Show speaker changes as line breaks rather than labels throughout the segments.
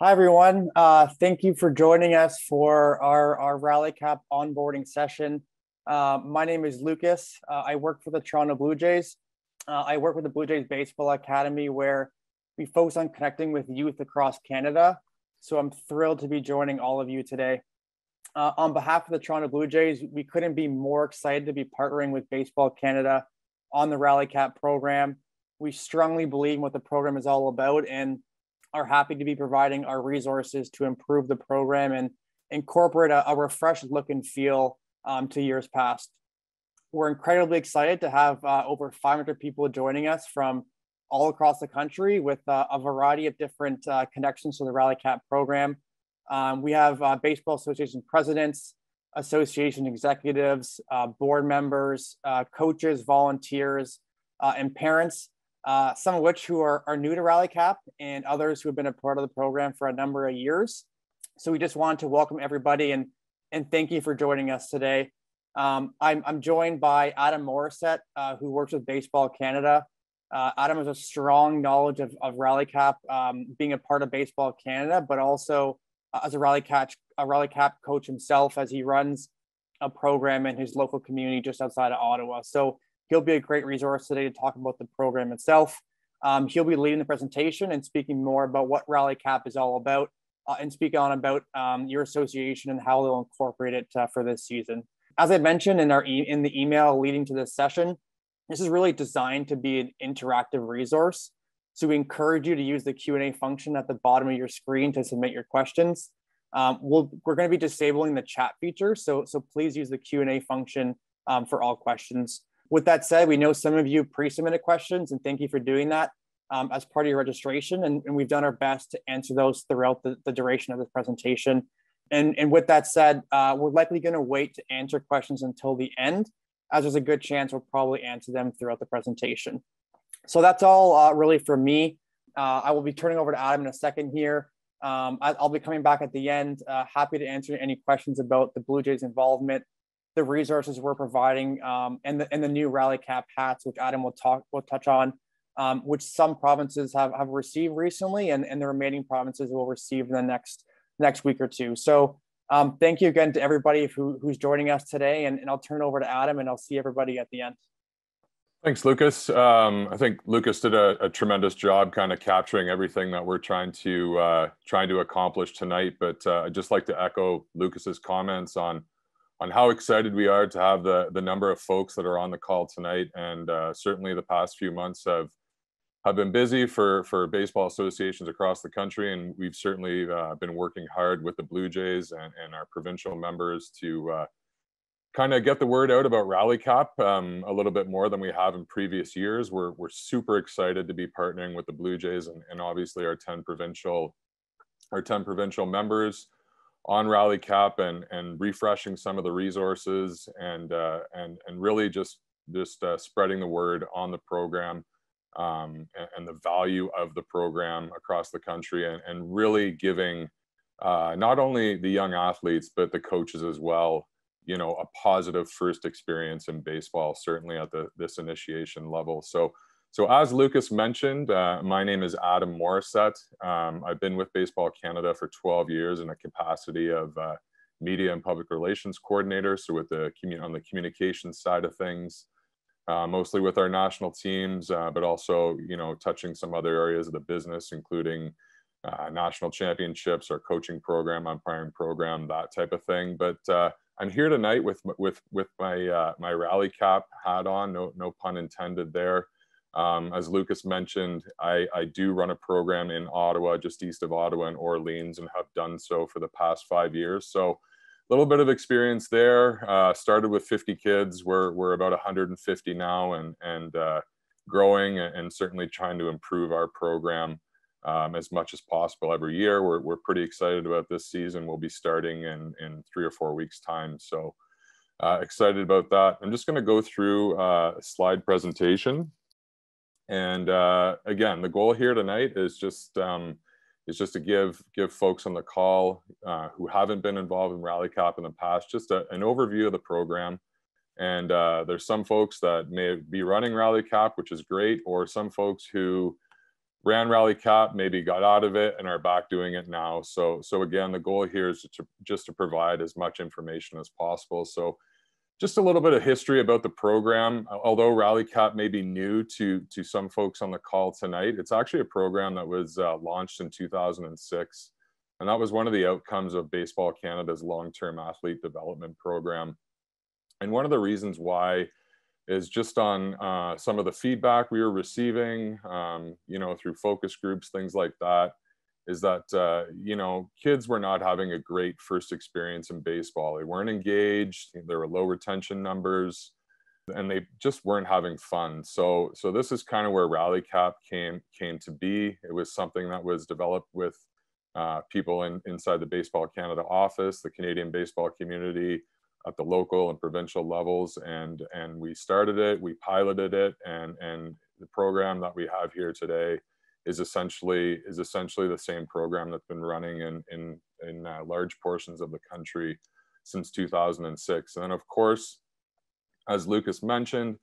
Hi, everyone. Uh, thank you for joining us for our, our Rally Cap onboarding session. Uh, my name is Lucas. Uh, I work for the Toronto Blue Jays. Uh, I work with the Blue Jays Baseball Academy, where we focus on connecting with youth across Canada. So I'm thrilled to be joining all of you today. Uh, on behalf of the Toronto Blue Jays, we couldn't be more excited to be partnering with Baseball Canada on the Rally Cap program. We strongly believe in what the program is all about and are happy to be providing our resources to improve the program and incorporate a, a refreshed look and feel um, to years past. We're incredibly excited to have uh, over 500 people joining us from all across the country with uh, a variety of different uh, connections to the Rally Cap program. Um, we have uh, Baseball Association presidents, association executives, uh, board members, uh, coaches, volunteers, and parents uh, some of which who are, are new to Rally Cap and others who have been a part of the program for a number of years. So we just wanted to welcome everybody and, and thank you for joining us today. Um, I'm, I'm joined by Adam Morissette, uh, who works with Baseball Canada. Uh, Adam has a strong knowledge of, of Rally Cap, um, being a part of Baseball Canada, but also uh, as a Rally Cap, a Rally Cap coach himself as he runs a program in his local community just outside of Ottawa. So He'll be a great resource today to talk about the program itself. Um, he'll be leading the presentation and speaking more about what Rally Cap is all about uh, and speak on about um, your association and how they'll incorporate it uh, for this season. As I mentioned in our e- in the email leading to this session, this is really designed to be an interactive resource. So we encourage you to use the Q&A function at the bottom of your screen to submit your questions. Um, we'll, we're going to be disabling the chat feature, so, so please use the Q&A function um, for all questions. With that said, we know some of you pre-submitted questions and thank you for doing that um, as part of your registration. And, and, we've done our best to answer those throughout the, the duration of this presentation. And, and with that said, uh, we're likely gonna wait to answer questions until the end, as there's a good chance we'll probably answer them throughout the presentation. So that's all uh, really for me. Uh, I will be turning over to Adam in a second here. Um, I, will be coming back at the end. Uh, happy to answer any questions about the Blue Jays involvement the resources we're providing um, and the and the new rally cap hats, which Adam will talk will touch on, um, which some provinces have have received recently, and, and the remaining provinces will receive in the next next week or two. So um, thank you again to everybody who, who's joining us today, and, and I'll turn over to Adam, and I'll see everybody at the end.
Thanks, Lucas. Um, I think Lucas did a, a, tremendous job kind of capturing everything that we're trying to uh, trying to accomplish tonight. But uh, I'd just like to echo Lucas's comments on on how excited we are to have the the number of folks that are on the call tonight. And uh, certainly, the past few months have have been busy for for baseball associations across the country, and we've certainly uh, been working hard with the Blue Jays and, and our provincial members to uh, kind of get the word out about Rally Cap um, a little bit more than we have in previous years. We're we're super excited to be partnering with the Blue Jays and, and obviously our ten provincial our ten provincial members on Rally Cap and and refreshing some of the resources and uh, and and really just just uh, spreading the word on the program um, and, and, the value of the program across the country and, and really giving uh, not only the young athletes but the coaches as well you know a positive first experience in baseball certainly at the this initiation level. So so as Lucas mentioned, uh, my name is Adam Morissette. Um, I've been with Baseball Canada for 12 years in a capacity of uh, media and public relations coordinator. So with the on the communications side of things, uh, mostly with our national teams, uh, but also you know touching some other areas of the business, including uh, national championships, our coaching program, umpiring program, that type of thing. But uh, I'm here tonight with with with my my rally cap hat on. No no pun intended there. Um, as Lucas mentioned, I, I, do run a program in Ottawa, just east of Ottawa and Orleans, and have done so for the past five years. So, a little bit of experience there. Uh, started with 50 kids. We're, we're about 150 now and, and uh, growing and certainly trying to improve our program um, as much as possible every year. We're, we're pretty excited about this season. We'll be starting in, in three or four weeks' time. So, uh, excited about that. I'm just going to go through uh, a slide presentation. And uh, again, the goal here tonight is just um, is just to give give folks on the call uh, who haven't been involved in Rally Cap in the past just a, an overview of the program. And uh, there's some folks that may be running Rally Cap, which is great, or some folks who ran Rally Cap, maybe got out of it, and are back doing it now. So, so again, the goal here is to just to provide as much information as possible. So, just a little bit of history about the program. Although Rally Cap may be new to to some folks on the call tonight, it's actually a program that was uh, launched in 2006, and that was one of the outcomes of Baseball Canada's long-term athlete development program. And one of the reasons why is just on uh, some of the feedback we were receiving, um, you know, through focus groups, things like that, is that, uh, you know, kids were not having a great first experience in baseball. They weren't engaged, there were low retention numbers, and they just weren't having fun. So, so this is kind of where Rally Cap came, came to be. It was something that was developed with uh, people in, inside the Baseball Canada office, the Canadian baseball community, at the local and provincial levels and and we started it we piloted it and and the program that we have here today is essentially is essentially the same program that's been running in in in uh, large portions of the country since 2006 and then of course as lucas mentioned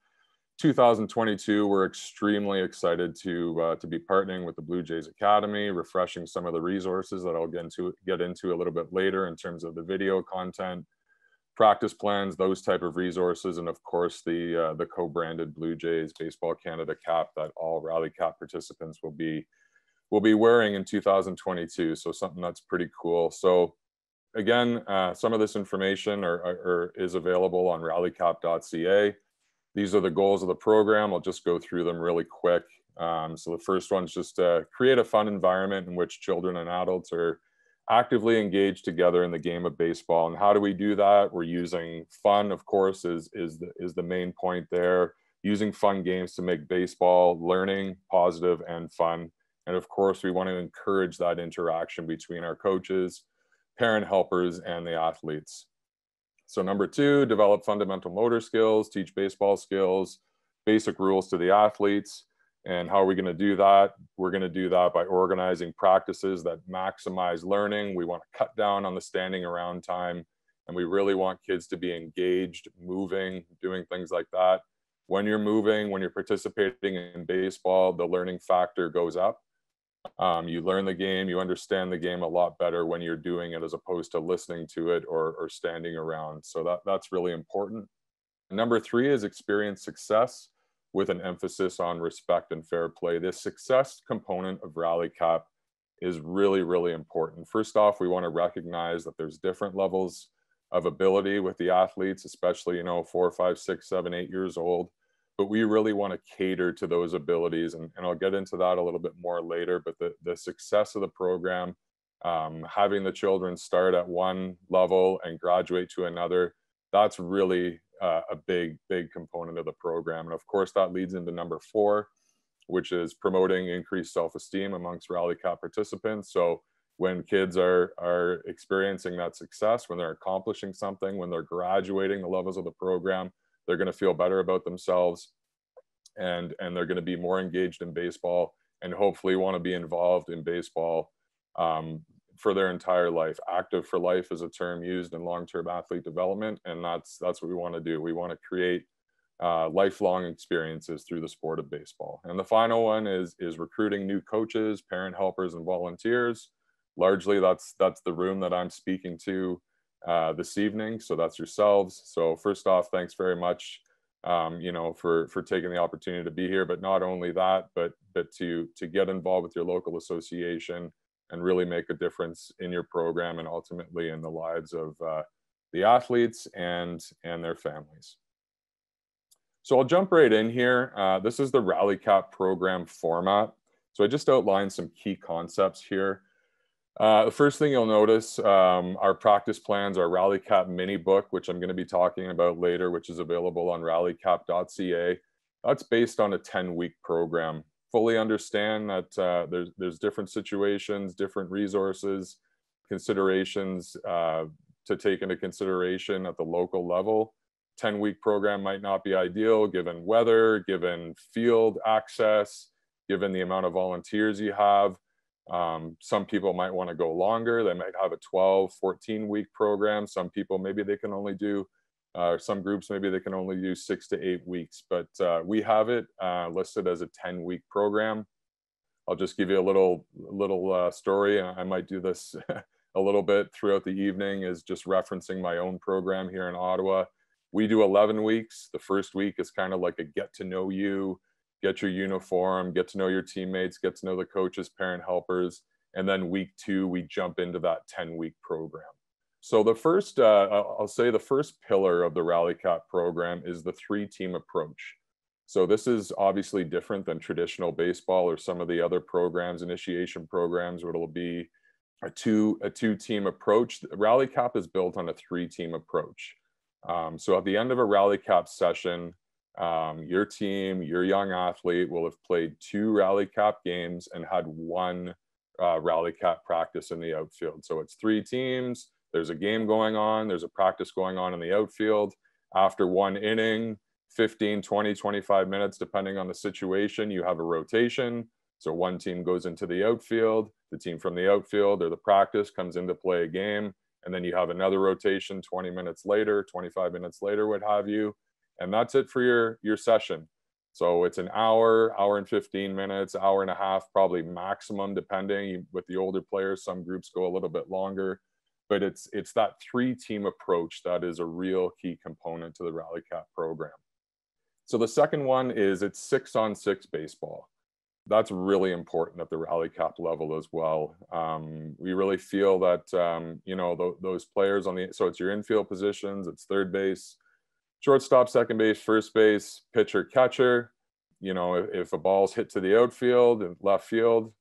2022 we're extremely excited to uh, to be partnering with the blue jays academy refreshing some of the resources that i'll get into get into a little bit later in terms of the video content practice plans, those type of resources, and of course the uh, the co-branded Blue Jays Baseball Canada cap that all Rally Cap participants will be will be wearing in 2022. So something that's pretty cool. So again, uh, some of this information or, is available on rallycap.ca. These are the goals of the program. I'll just go through them really quick. Um, so the first one is just to create a fun environment in which children and adults are actively engaged together in the game of baseball. And how do we do that? We're using fun, of course, is, is, the, is the main point there. Using fun games to make baseball learning, positive, and fun. And of course, we want to encourage that interaction between our coaches, parent helpers, and the athletes. So, number two, develop fundamental motor skills, teach baseball skills, basic rules to the athletes. And how are we going to do that? We're going to do that by organizing practices that maximize learning. We want to cut down on the standing around time. And we really want kids to be engaged, moving, doing things like that. When you're moving, when you're participating in baseball, the learning factor goes up. Um, you learn the game, you understand the game a lot better when you're doing it as opposed to listening to it or, or standing around. So that, that's really important. Number three is experience success with an emphasis on respect and fair play. This success component of Rally Cap is really, really important. First off, we want to recognize that there's different levels of ability with the athletes, especially, you know, four, five, six, seven, eight years old. But we really want to cater to those abilities. And, and I'll get into that a little bit more later. But the, the success of the program, um, having the children start at one level and graduate to another, that's really uh, a big, big component of the program. And of course, that leads into number four, which is promoting increased self-esteem amongst Rally Cap participants. So when kids are are experiencing that success, when they're accomplishing something, when they're graduating the levels of the program, they're going to feel better about themselves, and and they're going to be more engaged in baseball, and hopefully want to be involved in baseball um, for their entire life. Active for life is a term used in long-term athlete development, and that's that's what we want to do. We want to create uh, lifelong experiences through the sport of baseball. And the final one is is recruiting new coaches, parent helpers, and volunteers. Largely, that's that's the room that I'm speaking to uh, this evening. So that's yourselves. So first off, thanks very much. Um, you know, for for taking the opportunity to be here. But not only that, but but to to get involved with your local association and really make a difference in your program and ultimately in the lives of uh, the athletes and and their families. So I'll jump right in here. Uh, this is the Rally Cap program format. So I just outlined some key concepts here. Uh, the first thing you'll notice, um, our practice plans, our Rally Cap mini book, which I'm going to be talking about later, which is available on rallycap.ca. That's based on a 10 week program fully understand that uh, there's there's different situations, different resources, considerations uh, to take into consideration at the local level. 10 week program might not be ideal given weather, given field access, given the amount of volunteers you have. Um, some people might want to go longer. They might have a 12, 14 week program. Some people, maybe they can only do uh, some groups, maybe they can only do six to eight weeks, but uh, we have it uh, listed as a 10 week program. I'll just give you a little little uh, story. I might do this a little bit throughout the evening, is just referencing my own program here in Ottawa. We do 11 weeks. The first week is kind of like a get to know you, get your uniform, get to know your teammates, get to know the coaches, parent helpers, and then week two we jump into that 10 week program. So the first, uh, I'll say the first pillar of the Rally Cap program is the three team approach. So this is obviously different than traditional baseball or some of the other programs, initiation programs, where it'll be a two a two team approach. Rally Cap is built on a three team approach. Um, so at the end of a Rally Cap session, um, your team, your young athlete will have played two Rally Cap games and had one uh, Rally Cap practice in the outfield. So it's three teams there's a game going on, there's a practice going on in the outfield. After one inning, 15, 20, 25 minutes, depending on the situation, you have a rotation. So one team goes into the outfield, the team from the outfield or the practice comes in to play a game, and then you have another rotation 20 minutes later, 25 minutes later, what have you. And that's it for your your session. So it's an hour, hour and 15 minutes, hour and a half, probably maximum, depending. With the older players, some groups go a little bit longer but it's it's that three team approach that is a real key component to the rally cap program. So the second one is it's six on six baseball. That's really important at the rally cap level as well. Um, we really feel that um, you know th- those players on the so it's your infield positions it's third base shortstop second base first base pitcher catcher. You know if, if a ball's hit to the outfield and left field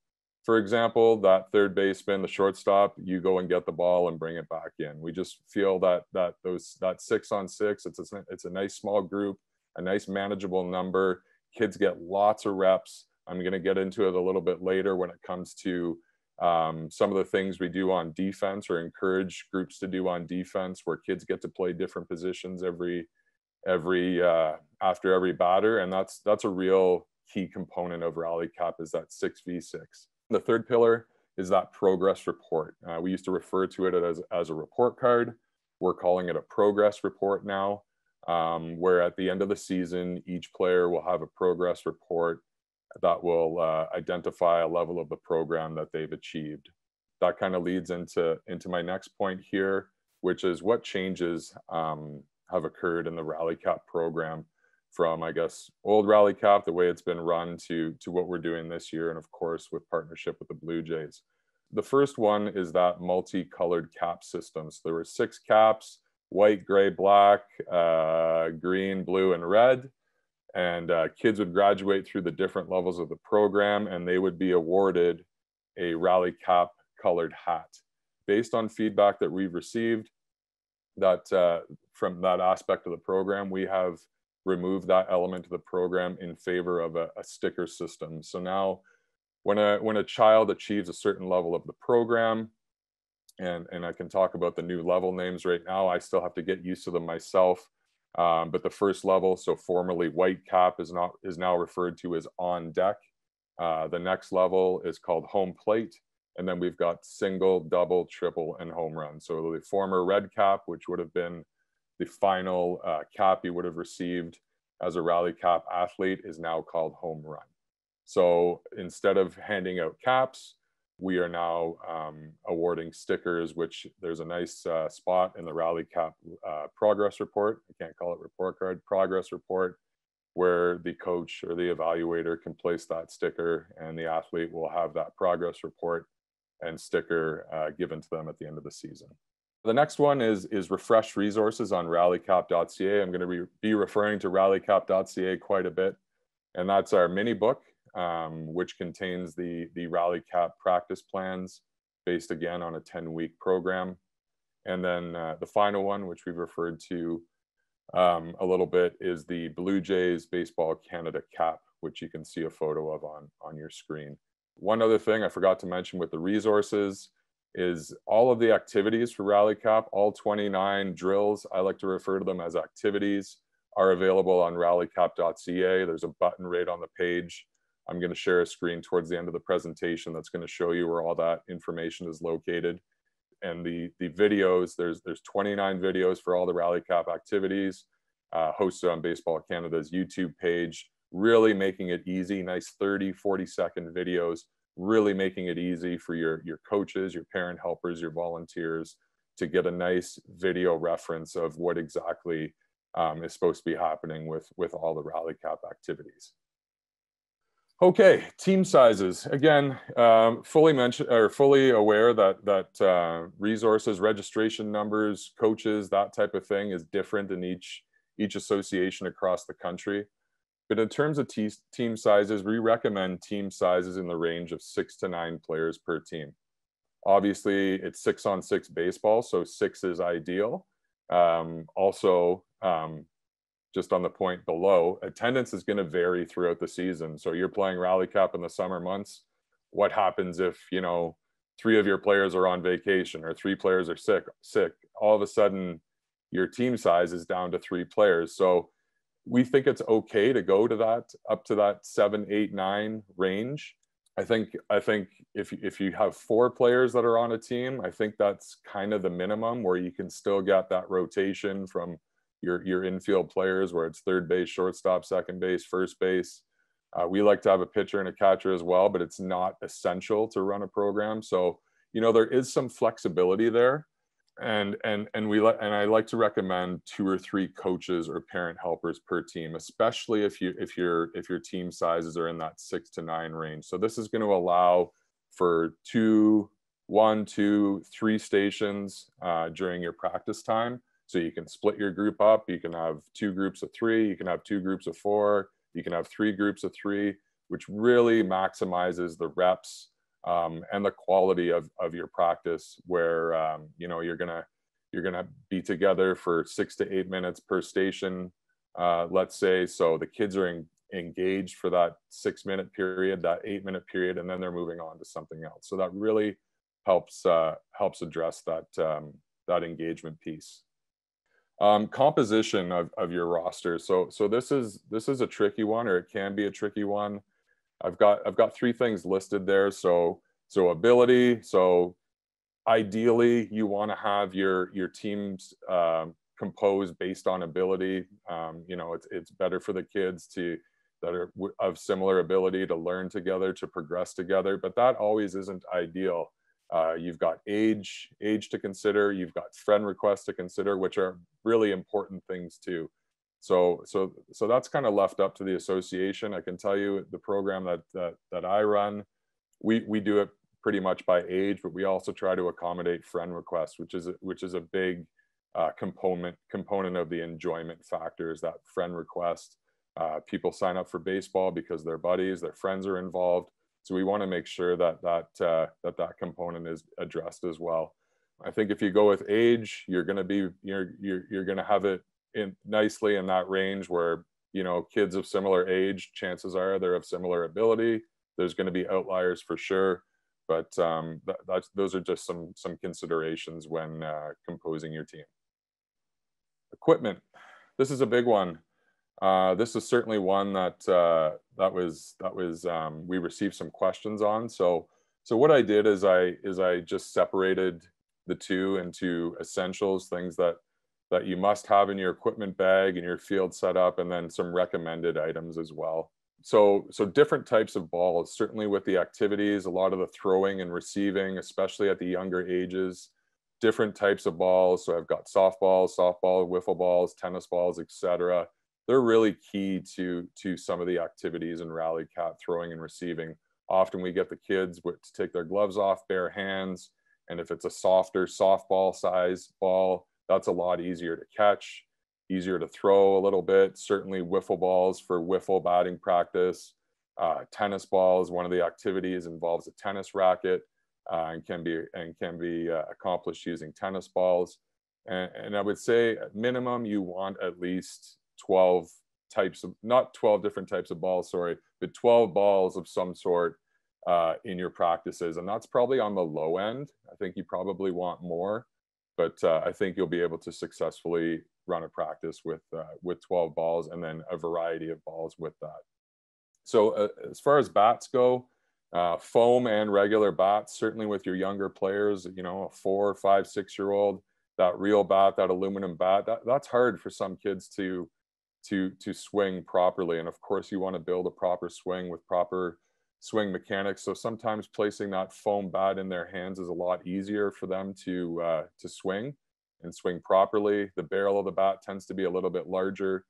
for example, that third baseman, the shortstop, you go and get the ball and bring it back in. We just feel that that those that six on six, it's a, it's a nice small group, a nice manageable number. Kids get lots of reps. I'm going to get into it a little bit later when it comes to um, some of the things we do on defense or encourage groups to do on defense, where kids get to play different positions every every uh, after every batter, and that's that's a real key component of rally cap is that six v six. The third pillar is that progress report. Uh, we used to refer to it as, as a report card. We're calling it a progress report now, um, where at the end of the season, each player will have a progress report that will uh, identify a level of the program that they've achieved. That kind of leads into, into my next point here, which is what changes um, have occurred in the Rally Cap program from I guess old Rally Cap, the way it's been run, to to what we're doing this year, and of course with partnership with the Blue Jays. The first one is that multicolored cap system. So there were six caps: white, gray, black, uh, green, blue, and red. And uh, kids would graduate through the different levels of the program, and they would be awarded a Rally Cap colored hat. Based on feedback that we've received, that uh, from that aspect of the program, we have remove that element of the program in favor of a, a sticker system. So now when a, when a child achieves a certain level of the program, and, and I can talk about the new level names right now, I still have to get used to them myself. Um, but the first level, so formerly white cap, is not is now referred to as on deck. Uh, the next level is called home plate, and then we've got single, double, triple, and home run. So the former red cap, which would have been the final uh, cap you would have received as a rally cap athlete is now called home run. So instead of handing out caps, we are now um, awarding stickers, which there's a nice uh, spot in the rally cap uh, progress report. I can't call it report card, progress report, where the coach or the evaluator can place that sticker and the athlete will have that progress report and sticker uh, given to them at the end of the season. The next one is, is refreshed resources on rallycap.ca. I'm going to be, referring to rallycap.ca quite a bit. And that's our mini book, um, which contains the, the Rally Cap practice plans based again on a 10 week program. And then uh, the final one, which we've referred to um, a little bit, is the Blue Jays Baseball Canada cap, which you can see a photo of on, on your screen. One other thing I forgot to mention with the resources is all of the activities for Rally Cap, all 29 drills, I like to refer to them as activities, are available on rallycap.ca. There's a button right on the page. I'm going to share a screen towards the end of the presentation that's going to show you where all that information is located. And the, the videos, there's, there's 29 videos for all the Rally Cap activities uh, hosted on Baseball Canada's YouTube page, really making it easy, nice 30, 40 second videos really making it easy for your your coaches your parent helpers your volunteers to get a nice video reference of what exactly um, is supposed to be happening with with all the rally cap activities. Okay team sizes. Again um, fully mentioned or fully aware that that uh, resources registration numbers coaches that type of thing is different in each each association across the country but in terms of te- team sizes, we recommend team sizes in the range of six to nine players per team. Obviously, it's six on six baseball, so six is ideal. Um, also, um, just on the point below, attendance is going to vary throughout the season. So you're playing Rally Cap in the summer months. What happens if you know three of your players are on vacation or three players are sick? Sick. All of a sudden, your team size is down to three players. So we think it's okay to go to that up to that seven, eight, nine range. I think I think if if you have four players that are on a team, I think that's kind of the minimum where you can still get that rotation from your your infield players, where it's third base, shortstop, second base, first base. Uh, we like to have a pitcher and a catcher as well, but it's not essential to run a program. So you know there is some flexibility there and and and we let and I like to recommend two or three coaches or parent helpers per team, especially if you if your if your team sizes are in that six to nine range. So this is going to allow for two, one, two, three stations uh, during your practice time. So you can split your group up. You can have two groups of three. You can have two groups of four. You can have three groups of three, which really maximizes the reps um, and the quality of, of your practice where um, you know you're gonna you're gonna be together for six to eight minutes per station uh, let's say. So the kids are in, engaged for that six minute period that eight minute period and then they're moving on to something else. So that really helps uh, helps address that um, that engagement piece. Um, composition of, of your roster. So so this is this is a tricky one or it can be a tricky one I've got I've got three things listed there. So so ability. So ideally, you want to have your your teams um, composed based on ability. Um, you know, it's it's better for the kids to that are of similar ability to learn together, to progress together. But that always isn't ideal. Uh, you've got age age to consider. You've got friend requests to consider, which are really important things too. So, so, so that's kind of left up to the association. I can tell you the program that, that, that I run, we, we do it pretty much by age, but we also try to accommodate friend requests, which is, which is a big uh, component, component of the enjoyment factors that friend request. Uh, people sign up for baseball because their buddies, their friends are involved. So we want to make sure that that, uh, that that component is addressed as well. I think if you go with age, you're going to be you're you're, you're going to have it in nicely in that range where you know kids of similar age chances are they're of similar ability. There's going to be outliers for sure. But um, that, that's those are just some some considerations when uh, composing your team. Equipment. This is a big one. Uh, this is certainly one that uh, that was that was um, we received some questions on. So so what i did is i is i just separated the two into essentials things that that you must have in your equipment bag and your field setup, and then some recommended items as well. So, so different types of balls, certainly with the activities, a lot of the throwing and receiving, especially at the younger ages, different types of balls. So I've got softballs, softball, wiffle balls, tennis balls, etc. They're really key to, to some of the activities in rally cap throwing and receiving. Often we get the kids to take their gloves off, bare hands, and if it's a softer softball size ball, that's a lot easier to catch, easier to throw a little bit. Certainly, wiffle balls for wiffle batting practice. Uh, tennis balls, one of the activities involves a tennis racket uh, and can be and can be uh, accomplished using tennis balls. And, and I would say at minimum you want at least 12 types of not 12 different types of balls, sorry, but 12 balls of some sort uh, in your practices. And that's probably on the low end. I think you probably want more but uh, I think you'll be able to successfully run a practice with uh, with 12 balls and then a variety of balls with that. So uh, as far as bats go, uh, foam and regular bats, certainly with your younger players, you know, a four, five, six year old, that real bat, that aluminum bat, that, that's hard for some kids to to to swing properly. And of course, you want to build a proper swing with proper swing mechanics. So sometimes placing that foam bat in their hands is a lot easier for them to uh, to swing and swing properly. The barrel of the bat tends to be a little bit larger,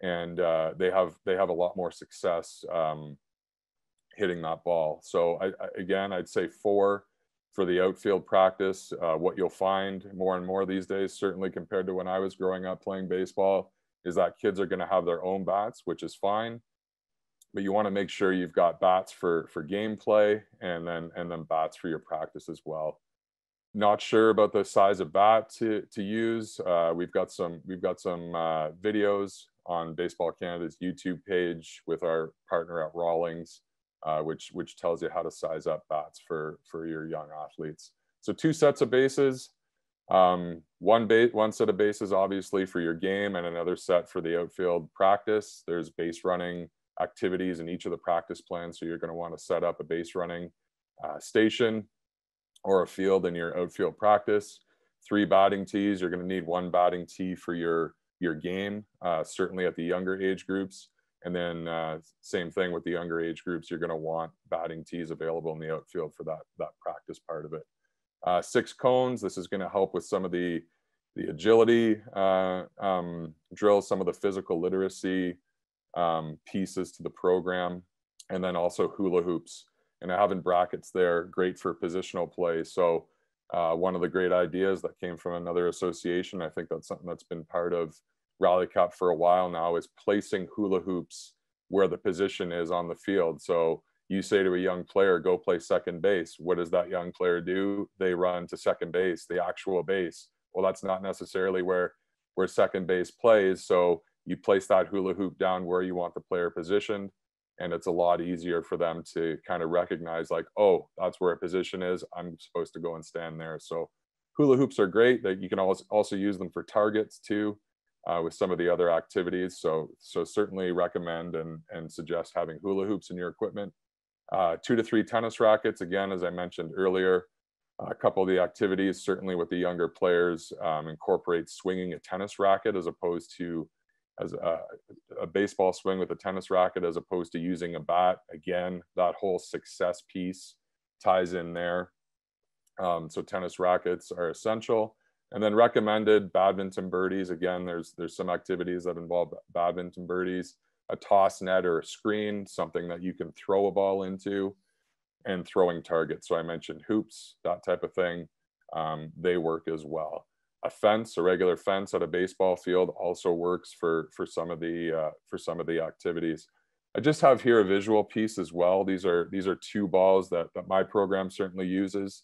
and uh, they have they have a lot more success um, hitting that ball. So I, I, again, I'd say four for the outfield practice. Uh, what you'll find more and more these days, certainly compared to when I was growing up playing baseball, is that kids are going to have their own bats, which is fine. But you want to make sure you've got bats for for gameplay and then and then bats for your practice as well. Not sure about the size of bat to to use. Uh, we've got some we've got some uh, videos on Baseball Canada's YouTube page with our partner at Rawlings uh, which which tells you how to size up bats for for your young athletes. So two sets of bases, um, one base, one set of bases obviously for your game, and another set for the outfield practice. There's base running activities in each of the practice plans, so you're going to want to set up a base running uh, station or a field in your outfield practice. Three batting tees. You're going to need one batting tee for your your game, uh, certainly at the younger age groups. And then uh, same thing with the younger age groups, you're going to want batting tees available in the outfield for that, that practice part of it. Uh, six cones, this is going to help with some of the, the agility uh, um, drills, some of the physical literacy um, pieces to the program, and then also hula hoops. And I have in brackets there, great for positional play. So uh, one of the great ideas that came from another association, I think that's something that's been part of Rally Cap for a while now is placing hula hoops where the position is on the field. So you say to a young player, go play second base. What does that young player do? They run to second base, the actual base. Well, that's not necessarily where where second base plays. So you place that hula hoop down where you want the player positioned. And it's a lot easier for them to kind of recognize, like, oh, that's where a position is. I'm supposed to go and stand there. So hula hoops are great. That you can also use them for targets too uh, with some of the other activities. So, so certainly recommend and, and suggest having hula hoops in your equipment. Uh, two to three tennis rackets, again, as I mentioned earlier, a couple of the activities, certainly with the younger players, um, incorporate swinging a tennis racket as opposed to as a, a, baseball swing with a tennis racket as opposed to using a bat. Again, that whole success piece ties in there. Um, so tennis rackets are essential and then recommended badminton birdies. Again, there's there's some activities that involve badminton birdies, a toss net or a screen, something that you can throw a ball into, and throwing targets. So I mentioned hoops, that type of thing. Um, they work as well. A fence, a regular fence at a baseball field, also works for for some of the uh, for some of the activities. I just have here a visual piece as well. These are these are two balls that that my program certainly uses.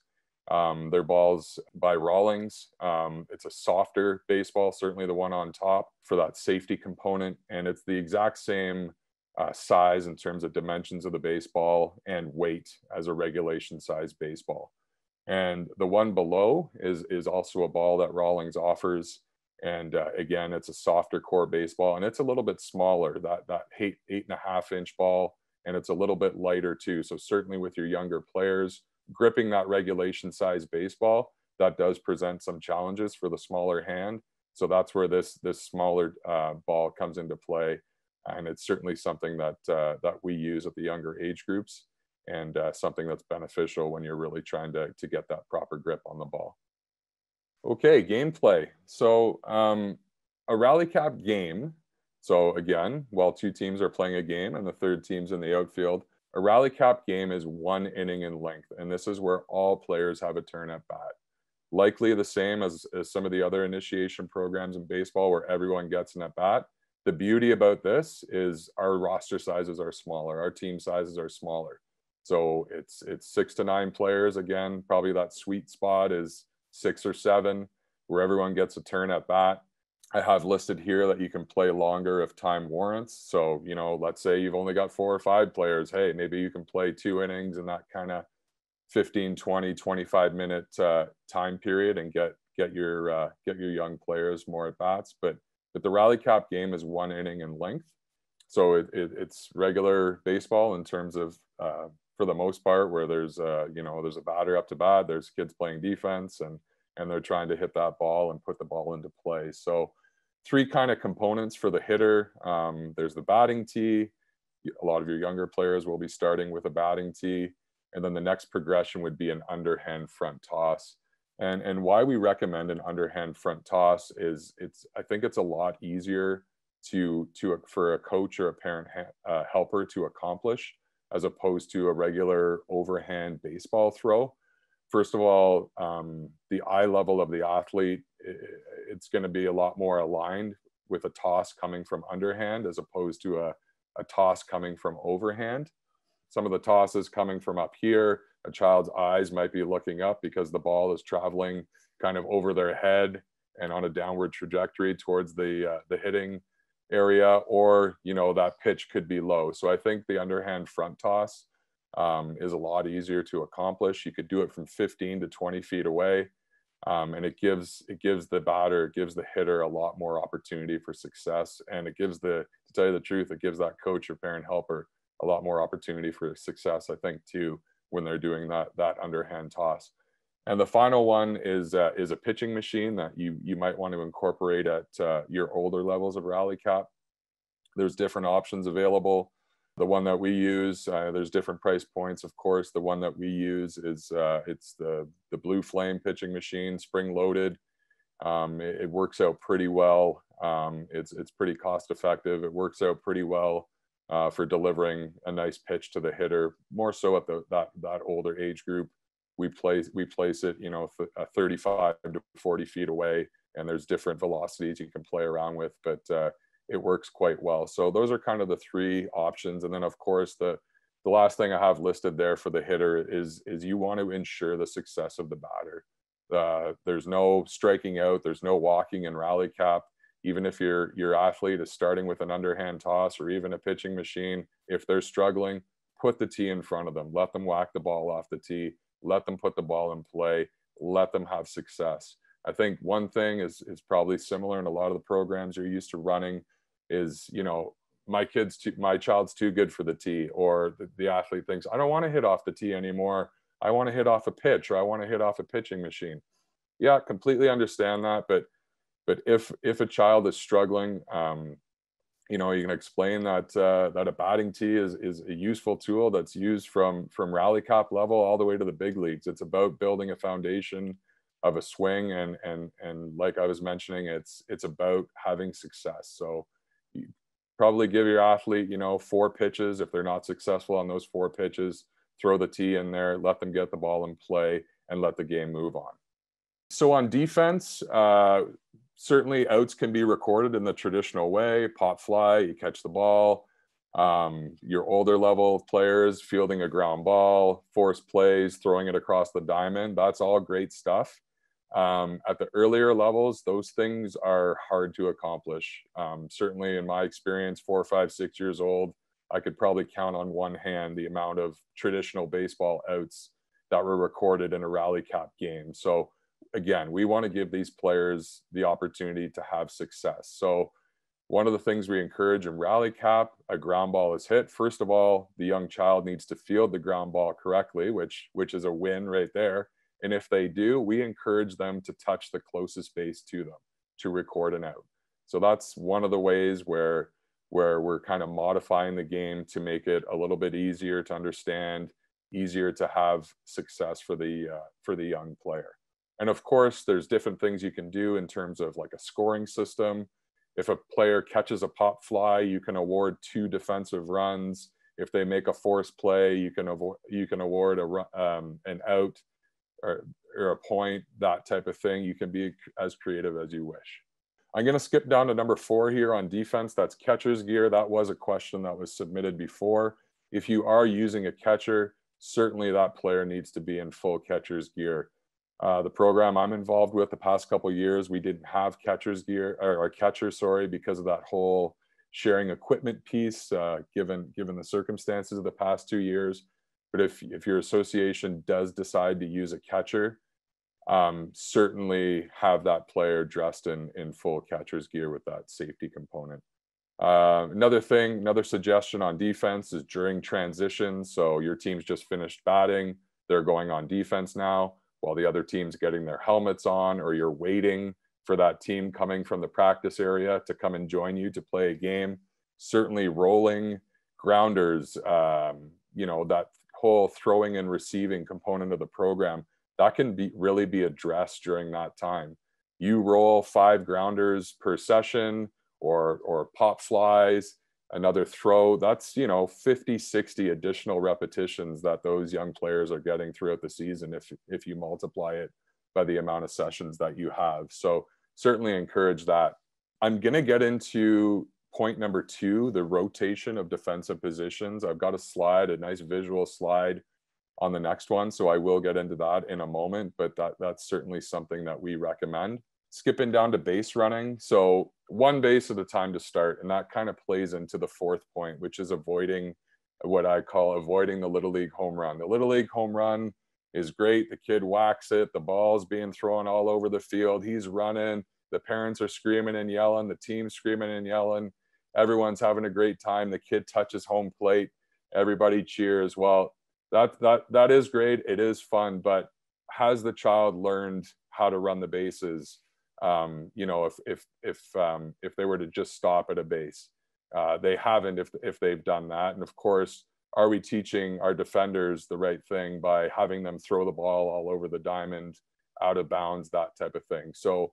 Um, their balls by Rawlings. Um, it's a softer baseball, certainly the one on top for that safety component. And it's the exact same uh, size in terms of dimensions of the baseball and weight as a regulation size baseball. And the one below is, is also a ball that Rawlings offers. And uh, again, it's a softer core baseball and it's a little bit smaller, that, that eight, eight and a half inch ball. And it's a little bit lighter too. So certainly with your younger players, gripping that regulation size baseball, that does present some challenges for the smaller hand. So that's where this this smaller uh, ball comes into play, and it's certainly something that uh, that we use at the younger age groups, and uh, something that's beneficial when you're really trying to to get that proper grip on the ball. Okay, gameplay. So um, a rally cap game. So again, while two teams are playing a game and the third team's in the outfield, a rally cap game is one inning in length, and this is where all players have a turn at bat. Likely the same as, as some of the other initiation programs in baseball where everyone gets an at bat. The beauty about this is our roster sizes are smaller, our team sizes are smaller. So it's it's six to nine players. Again, probably that sweet spot is six or seven, where everyone gets a turn at bat. I have listed here that you can play longer if time warrants. So, you know, let's say you've only got four or five players. Hey, maybe you can play two innings in that kind of 15, 20, 25 minute uh, time period and get get your uh, get your young players more at bats. But but the Rally Cap game is one inning in length, so it, it, it's regular baseball in terms of uh, for the most part where there's uh, you know there's a batter up to bat, there's kids playing defense and and they're trying to hit that ball and put the ball into play. So three kind of components for the hitter. Um, there's the batting tee, a lot of your younger players will be starting with a batting tee. And then the next progression would be an underhand front toss. And, and why we recommend an underhand front toss is it's I think it's a lot easier to to for a coach or a parent uh, helper to accomplish as opposed to a regular overhand baseball throw. First of all, um, the eye level of the athlete it's going to be a lot more aligned with a toss coming from underhand as opposed to a, a toss coming from overhand. Some of the tosses coming from up here, a child's eyes might be looking up because the ball is traveling kind of over their head and on a downward trajectory towards the uh, the hitting area, or you know that pitch could be low. So I think the underhand front toss um, is a lot easier to accomplish. You could do it from 15 to 20 feet away um, and it gives it gives the batter it gives the hitter a lot more opportunity for success and it gives the to tell you the truth it gives that coach or parent helper a lot more opportunity for success i think too when they're doing that that underhand toss and the final one is uh, is a pitching machine that you you might want to incorporate at uh, your older levels of rally cap. There's different options available. The one that we use uh, there's different price points of course. The one that we use is uh, it's the the blue flame pitching machine spring loaded. Um, it, it, works out pretty well. Um, it's it's pretty cost effective. It works out pretty well uh, for delivering a nice pitch to the hitter more so at the that that older age group we place we place it you know th- 35 to 40 feet away and there's different velocities you can play around with but uh, it works quite well. So those are kind of the three options. And then of course the the last thing I have listed there for the hitter is is you want to ensure the success of the batter. Uh, there's no striking out, there's no walking in rally cap. Even if your your athlete is starting with an underhand toss or even a pitching machine, if they're struggling, put the tee in front of them. Let them whack the ball off the tee. Let them put the ball in play. Let them have success. I think one thing is is probably similar in a lot of the programs you're used to running is you know my kid's too, my child's too good for the tee or the, the athlete thinks i don't want to hit off the tee anymore i want to hit off a pitch or i want to hit off a pitching machine yeah completely understand that but but if if a child is struggling um, you know you can explain that uh, that a batting tee is is a useful tool that's used from from rally cap level all the way to the big leagues it's about building a foundation of a swing and and and like i was mentioning it's it's about having success so you probably give your athlete, you know, four pitches. If they're not successful on those four pitches, throw the tee in there, let them get the ball in play, and let the game move on. So on defense, uh, certainly outs can be recorded in the traditional way pop fly, you catch the ball. Um, your older level players fielding a ground ball, force plays, throwing it across the diamond. That's all great stuff. Um, at the earlier levels, those things are hard to accomplish. Um, certainly, in my experience, four, five, six years old, I could probably count on one hand the amount of traditional baseball outs that were recorded in a rally cap game. So, again, we want to give these players the opportunity to have success. So, one of the things we encourage in rally cap, a ground ball is hit. First of all, the young child needs to field the ground ball correctly, which which is a win right there. And if they do, we encourage them to touch the closest base to them to record an out. So that's one of the ways where where we're kind of modifying the game to make it a little bit easier to understand, easier to have success for the uh, for the young player. And of course, there's different things you can do in terms of like a scoring system. If a player catches a pop fly, you can award two defensive runs. If they make a force play, you can avoid you can award a um, an out or, or a point, that type of thing. You can be as creative as you wish. I'm going to skip down to number four here on defense. That's catcher's gear. That was a question that was submitted before. If you are using a catcher, certainly that player needs to be in full catcher's gear. Uh, the program I'm involved with the past couple years, we didn't have catcher's gear or, or catcher, sorry, because of that whole sharing equipment piece. Uh, given given the circumstances of the past two years, but if, if your association does decide to use a catcher, um, certainly have that player dressed in, in full catcher's gear with that safety component. Uh, another thing, another suggestion on defense is during transition. So your team's just finished batting, they're going on defense now, while the other team's getting their helmets on, or you're waiting for that team coming from the practice area to come and join you to play a game. Certainly rolling grounders, um, you know, that whole throwing and receiving component of the program, that can be really be addressed during that time. You roll five grounders per session or or pop flies, another throw. That's, you know, 50, 60 additional repetitions that those young players are getting throughout the season if if you multiply it by the amount of sessions that you have. So certainly encourage that. I'm going to get into point number two, the rotation of defensive positions. I've got a slide, a nice visual slide on the next one. So I will get into that in a moment, but that, that's certainly something that we recommend. Skipping down to base running. So one base at a time to start. And that kind of plays into the fourth point, which is avoiding what I call avoiding the little league home run. The little league home run is great. The kid whacks it, the ball's being thrown all over the field. He's running, the parents are screaming and yelling, the team's screaming and yelling. Everyone's having a great time. The kid touches home plate, everybody cheers. Well, that that that is great. It is fun, but has the child learned how to run the bases? Um, you know, if if if um, if they were to just stop at a base, uh, they haven't. If if they've done that, and of course, are we teaching our defenders the right thing by having them throw the ball all over the diamond, out of bounds, that type of thing? So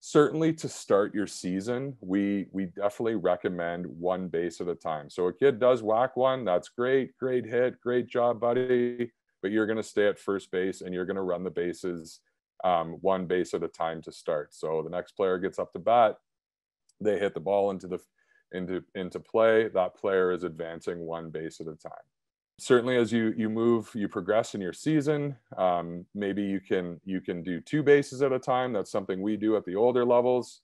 certainly to start your season, we we definitely recommend one base at a time. So a kid does whack one, that's great, great hit, great job, buddy. But you're going to stay at first base and you're going to run the bases um, one base at a time to start. So the next player gets up to bat, they hit the ball into the into into play. That player is advancing one base at a time certainly as you you move you progress in your season um, maybe you can you can do two bases at a time that's something we do at the older levels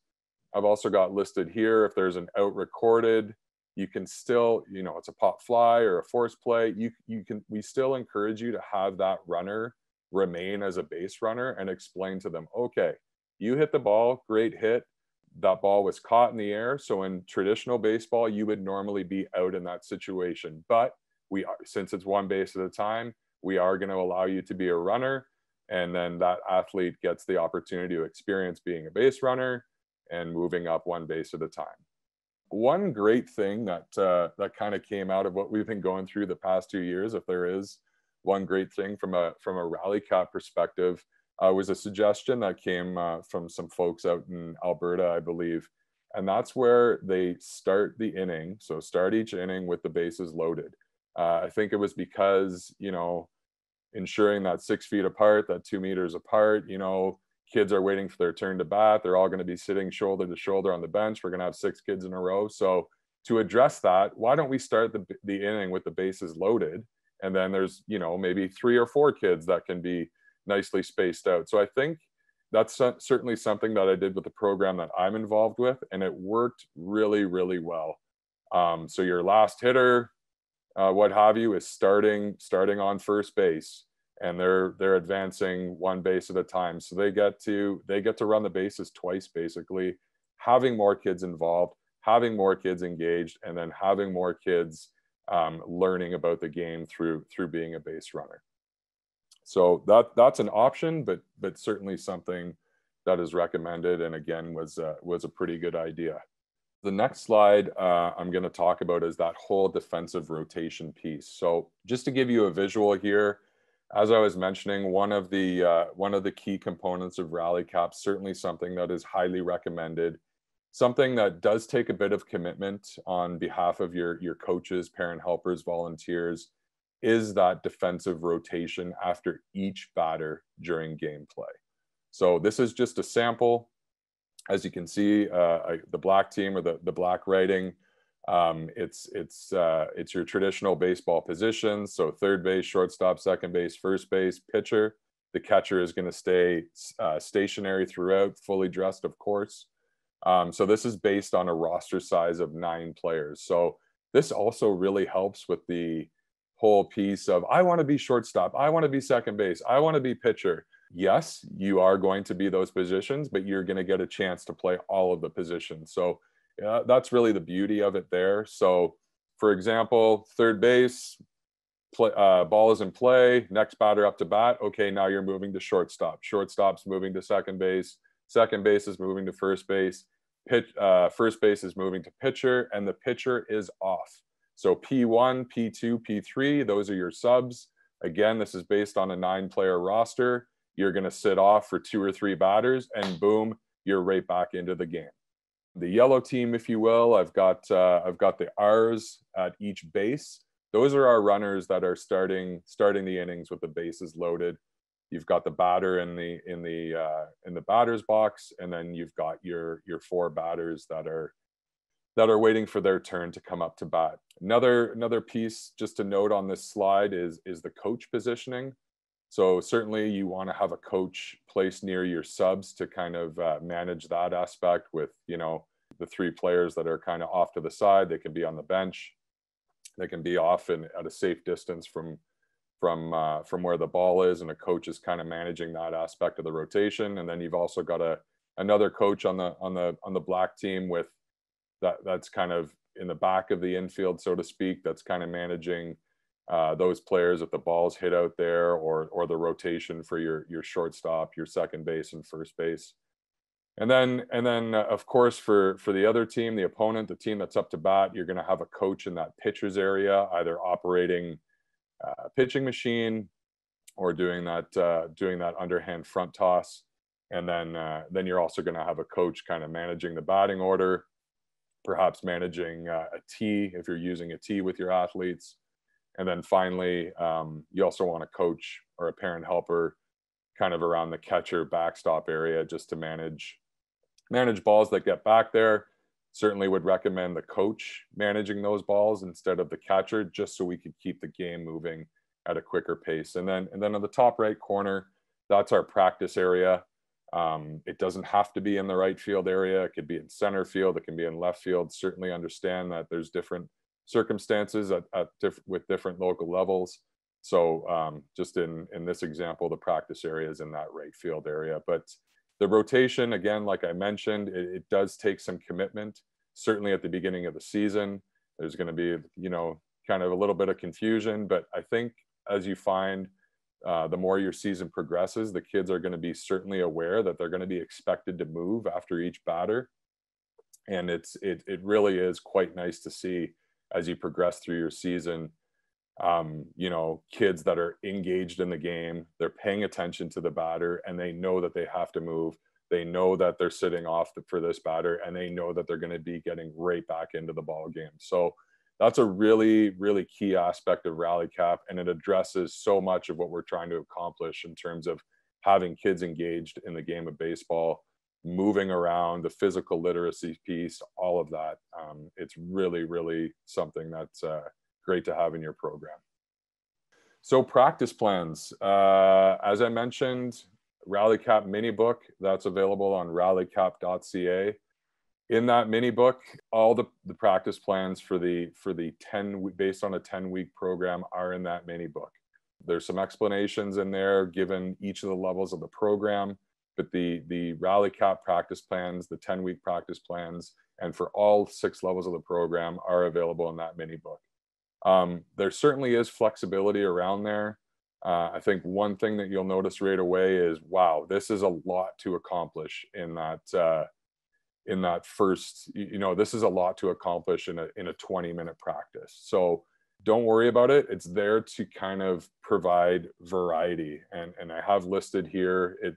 i've also got listed here if there's an out recorded you can still you know it's a pop fly or a force play you you can we still encourage you to have that runner remain as a base runner and explain to them okay you hit the ball great hit. That ball was caught in the air. So in traditional baseball you would normally be out in that situation. But we are since it's one base at a time we are going to allow you to be a runner. And then that athlete gets the opportunity to experience being a base runner and moving up one base at a time. One great thing that uh, that kind of came out of what we've been going through the past two years if there is one great thing from a from a rally cap perspective uh, was a suggestion that came uh, from some folks out in alberta i believe and that's where they start the inning so start each inning with the bases loaded uh, I think it was because, you know, ensuring that six feet apart, that two meters apart, you know, kids are waiting for their turn to bat. They're all going to be sitting shoulder to shoulder on the bench. We're going to have six kids in a row. So to address that, why don't we start the, the inning with the bases loaded? And then there's, you know, maybe three or four kids that can be nicely spaced out. So I think that's certainly something that I did with the program that I'm involved with, and it worked really, really well. Um, so your last hitter, uh, what have you, is starting starting on first base, and they're they're advancing one base at a time. So they get to they get to run the bases twice, basically, having more kids involved, having more kids engaged, and then having more kids um, learning about the game through through being a base runner. So that that's an option, but but certainly something that is recommended, and again was uh, was a pretty good idea. The next slide uh, I'm going to talk about is that whole defensive rotation piece. So just to give you a visual here, as I was mentioning, one of the uh, one of the key components of Rally Cap, certainly something that is highly recommended, something that does take a bit of commitment on behalf of your your coaches, parent helpers, volunteers, is that defensive rotation after each batter during gameplay. So this is just a sample as you can see, uh, I, the black team or the, the black writing, um, it's it's uh, it's your traditional baseball positions. So third base, shortstop, second base, first base, pitcher. The catcher is going to stay uh, stationary throughout, fully dressed, of course. Um, so this is based on a roster size of nine players. So this also really helps with the whole piece of I want to be shortstop, I want to be second base, I want to be pitcher yes, you are going to be those positions, but you're going to get a chance to play all of the positions. So uh, that's really the beauty of it there. So, for example, third base, play, uh, ball is in play, next batter up to bat. Okay, now you're moving to shortstop. Shortstop's moving to second base. Second base is moving to first base. Pitch, uh, first base is moving to pitcher, and the pitcher is off. So P1, P2, P3, those are your subs. Again, this is based on a nine player roster. You're going to sit off for two or three batters, and boom, you're right back into the game. The yellow team, if you will, I've got uh, I've got the R's at each base. Those are our runners that are starting starting the innings with the bases loaded. You've got the batter in the in the uh, in the batter's box, and then you've got your your four batters that are that are waiting for their turn to come up to bat. Another another piece just to note on this slide is is the coach positioning. So certainly you want to have a coach placed near your subs to kind of uh, manage that aspect with you know the three players that are kind of off to the side. They can be on the bench. They can be off and at a safe distance from from uh, from where the ball is, and a coach is kind of managing that aspect of the rotation. And then you've also got a another coach on the on the on the black team with that that's kind of in the back of the infield, so to speak. That's kind of managing uh, those players if the ball's hit out there, or or the rotation for your your shortstop, your second base, and first base. And then and then uh, of course for for the other team, the opponent, the team that's up to bat, you're going to have a coach in that pitcher's area, either operating uh, pitching machine or doing that uh, doing that underhand front toss and then uh, then you're also going to have a coach kind of managing the batting order perhaps managing uh, a tee if you're using a tee with your athletes. And then finally, um, you also want a coach or a parent helper kind of around the catcher backstop area just to manage manage balls that get back there. Certainly would recommend the coach managing those balls instead of the catcher, just so we could keep the game moving at a quicker pace. And then and then on the top right corner, that's our practice area. Um, it doesn't have to be in the right field area. It could be in center field. It can be in left field. Certainly understand that there's different circumstances at, at diff with different local levels. So um, just in, in this example, the practice area is in that right field area. But the rotation, again, like I mentioned, it, it does take some commitment. Certainly at the beginning of the season, there's going to be, you know, kind of a little bit of confusion. But I think as you find uh, the more your season progresses, the kids are going to be certainly aware that they're going to be expected to move after each batter. And it's it it really is quite nice to see as you progress through your season. Um, you know, kids that are engaged in the game, they're paying attention to the batter, and they know that they have to move. They know that they're sitting off the, for this batter, and they know that they're going to be getting right back into the ball game. So that's a really really key aspect of rally cap and it addresses so much of what we're trying to accomplish in terms of having kids engaged in the game of baseball moving around the physical literacy piece all of that um, it's really really something that's uh, great to have in your program. So practice plans uh, as i mentioned RallyCap mini book that's available on rallycap.ca in that mini book all the, the practice plans for the for the 10 based on a 10 week program are in that mini book there's some explanations in there given each of the levels of the program but the the rally cap practice plans the 10 week practice plans and for all six levels of the program are available in that mini book um, there certainly is flexibility around there. Uh, i think one thing that you'll notice right away is wow this is a lot to accomplish in that uh, in that first you know this is a lot to accomplish in a in a 20 minute practice. So don't worry about it. It's there to kind of provide variety. And and i have listed here it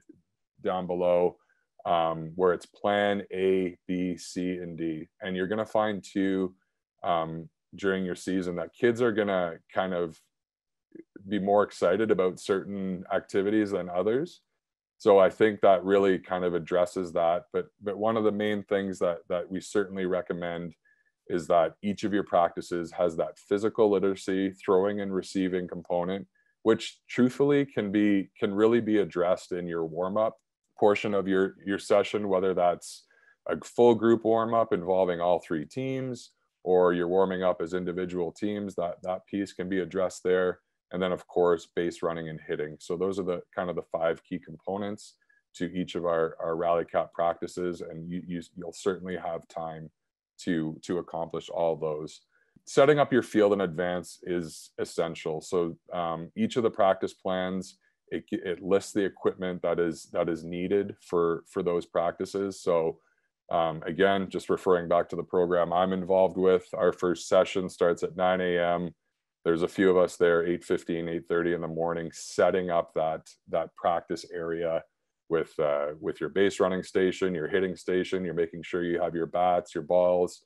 down below um, where it's plan a b c and d. And you're going to find two um, during your season that kids are going to kind of be more excited about certain activities than others. So i think that really kind of addresses that. But but one of the main things that that we certainly recommend is that each of your practices has that physical literacy throwing and receiving component which truthfully can be can really be addressed in your warm up portion of your your session whether that's a full group warm up involving all three teams or you're warming up as individual teams that that piece can be addressed there. And then of course base running and hitting. So those are the kind of the five key components to each of our, our rally cap practices. And you, you you'll certainly have time to to accomplish all those. Setting up your field in advance is essential. So um, each of the practice plans it, it lists the equipment that is that is needed for for those practices. So Um, again, just referring back to the program I'm involved with, our first session starts at 9 a.m. There's a few of us there, 8:15, 8:30 in the morning, setting up that that practice area with uh, with your base running station, your hitting station. You're making sure you have your bats, your balls,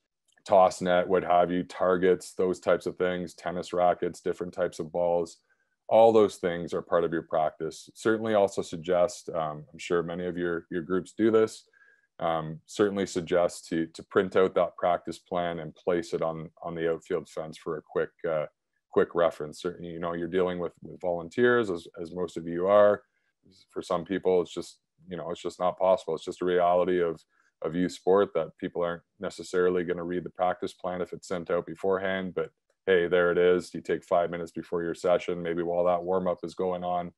toss net, what have you, targets, those types of things, tennis rackets, different types of balls. All those things are part of your practice. Certainly, also suggest. Um, I'm sure many of your your groups do this um, certainly suggest to to print out that practice plan and place it on on the outfield fence for a quick uh, quick reference. Certainly, you know you're dealing with, with volunteers as as most of you are. For some people, it's just you know it's just not possible. It's just a reality of of youth sport that people aren't necessarily going to read the practice plan if it's sent out beforehand. But hey, there it is. You take five minutes before your session, maybe while that warm up is going on,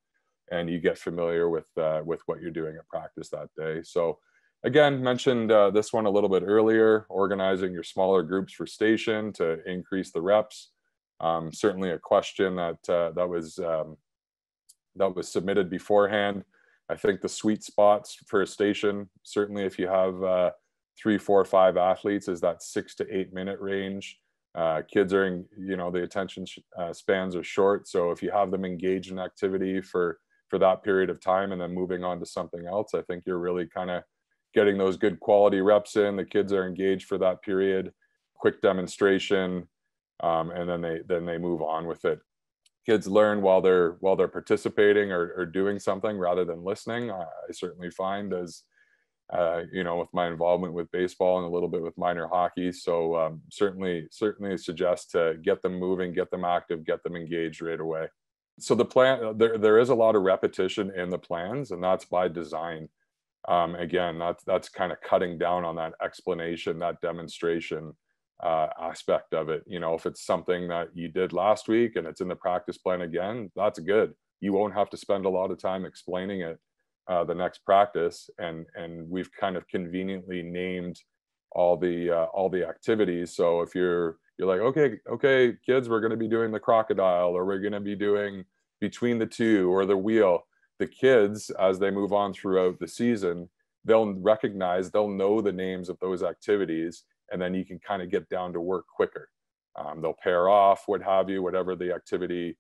and you get familiar with uh, with what you're doing at practice that day. So Again, mentioned uh, this one a little bit earlier, organizing your smaller groups for station to increase the reps. Um, certainly a question that uh, that was um, that was submitted beforehand. I think the sweet spots for a station, certainly if you have uh, three, four, five athletes, is that six to eight minute range. Uh, kids are, in, you know, the attention uh, spans are short. So if you have them engage in activity for for that period of time and then moving on to something else, I think you're really kind of getting those good quality reps in. The kids are engaged for that period, quick demonstration, um, and then they then they move on with it. Kids learn while they're while they're participating or, or doing something rather than listening. I, I certainly find as uh, you know with my involvement with baseball and a little bit with minor hockey. So um, certainly certainly suggest to get them moving, get them active, get them engaged right away. So the plan there there is a lot of repetition in the plans, and that's by design um, again, that's that's kind of cutting down on that explanation, that demonstration uh, aspect of it. You know, if it's something that you did last week and it's in the practice plan again, that's good. You won't have to spend a lot of time explaining it uh, the next practice, and and we've kind of conveniently named all the uh, all the activities. So if you're you're like, okay, okay, kids, we're going to be doing the crocodile, or we're going to be doing between the two, or the wheel the kids as they move on throughout the season they'll recognize they'll know the names of those activities and then you can kind of get down to work quicker. Um, they'll pair off what have you whatever the activity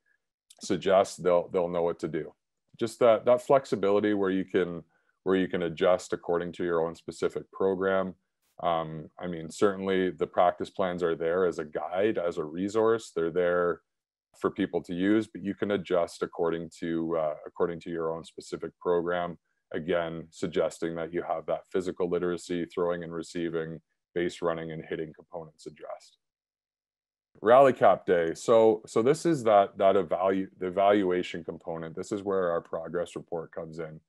suggests they'll they'll know what to do. Just that that flexibility where you can where you can adjust according to your own specific program. Um, i mean certainly the practice plans are there as a guide as a resource. They're there for people to use, but you can adjust according to uh, according to your own specific program. Again, suggesting that you have that physical literacy, throwing and receiving, base running and hitting components addressed. Rally cap day. So so this is that that evalu the evaluation component. This is where our progress report comes in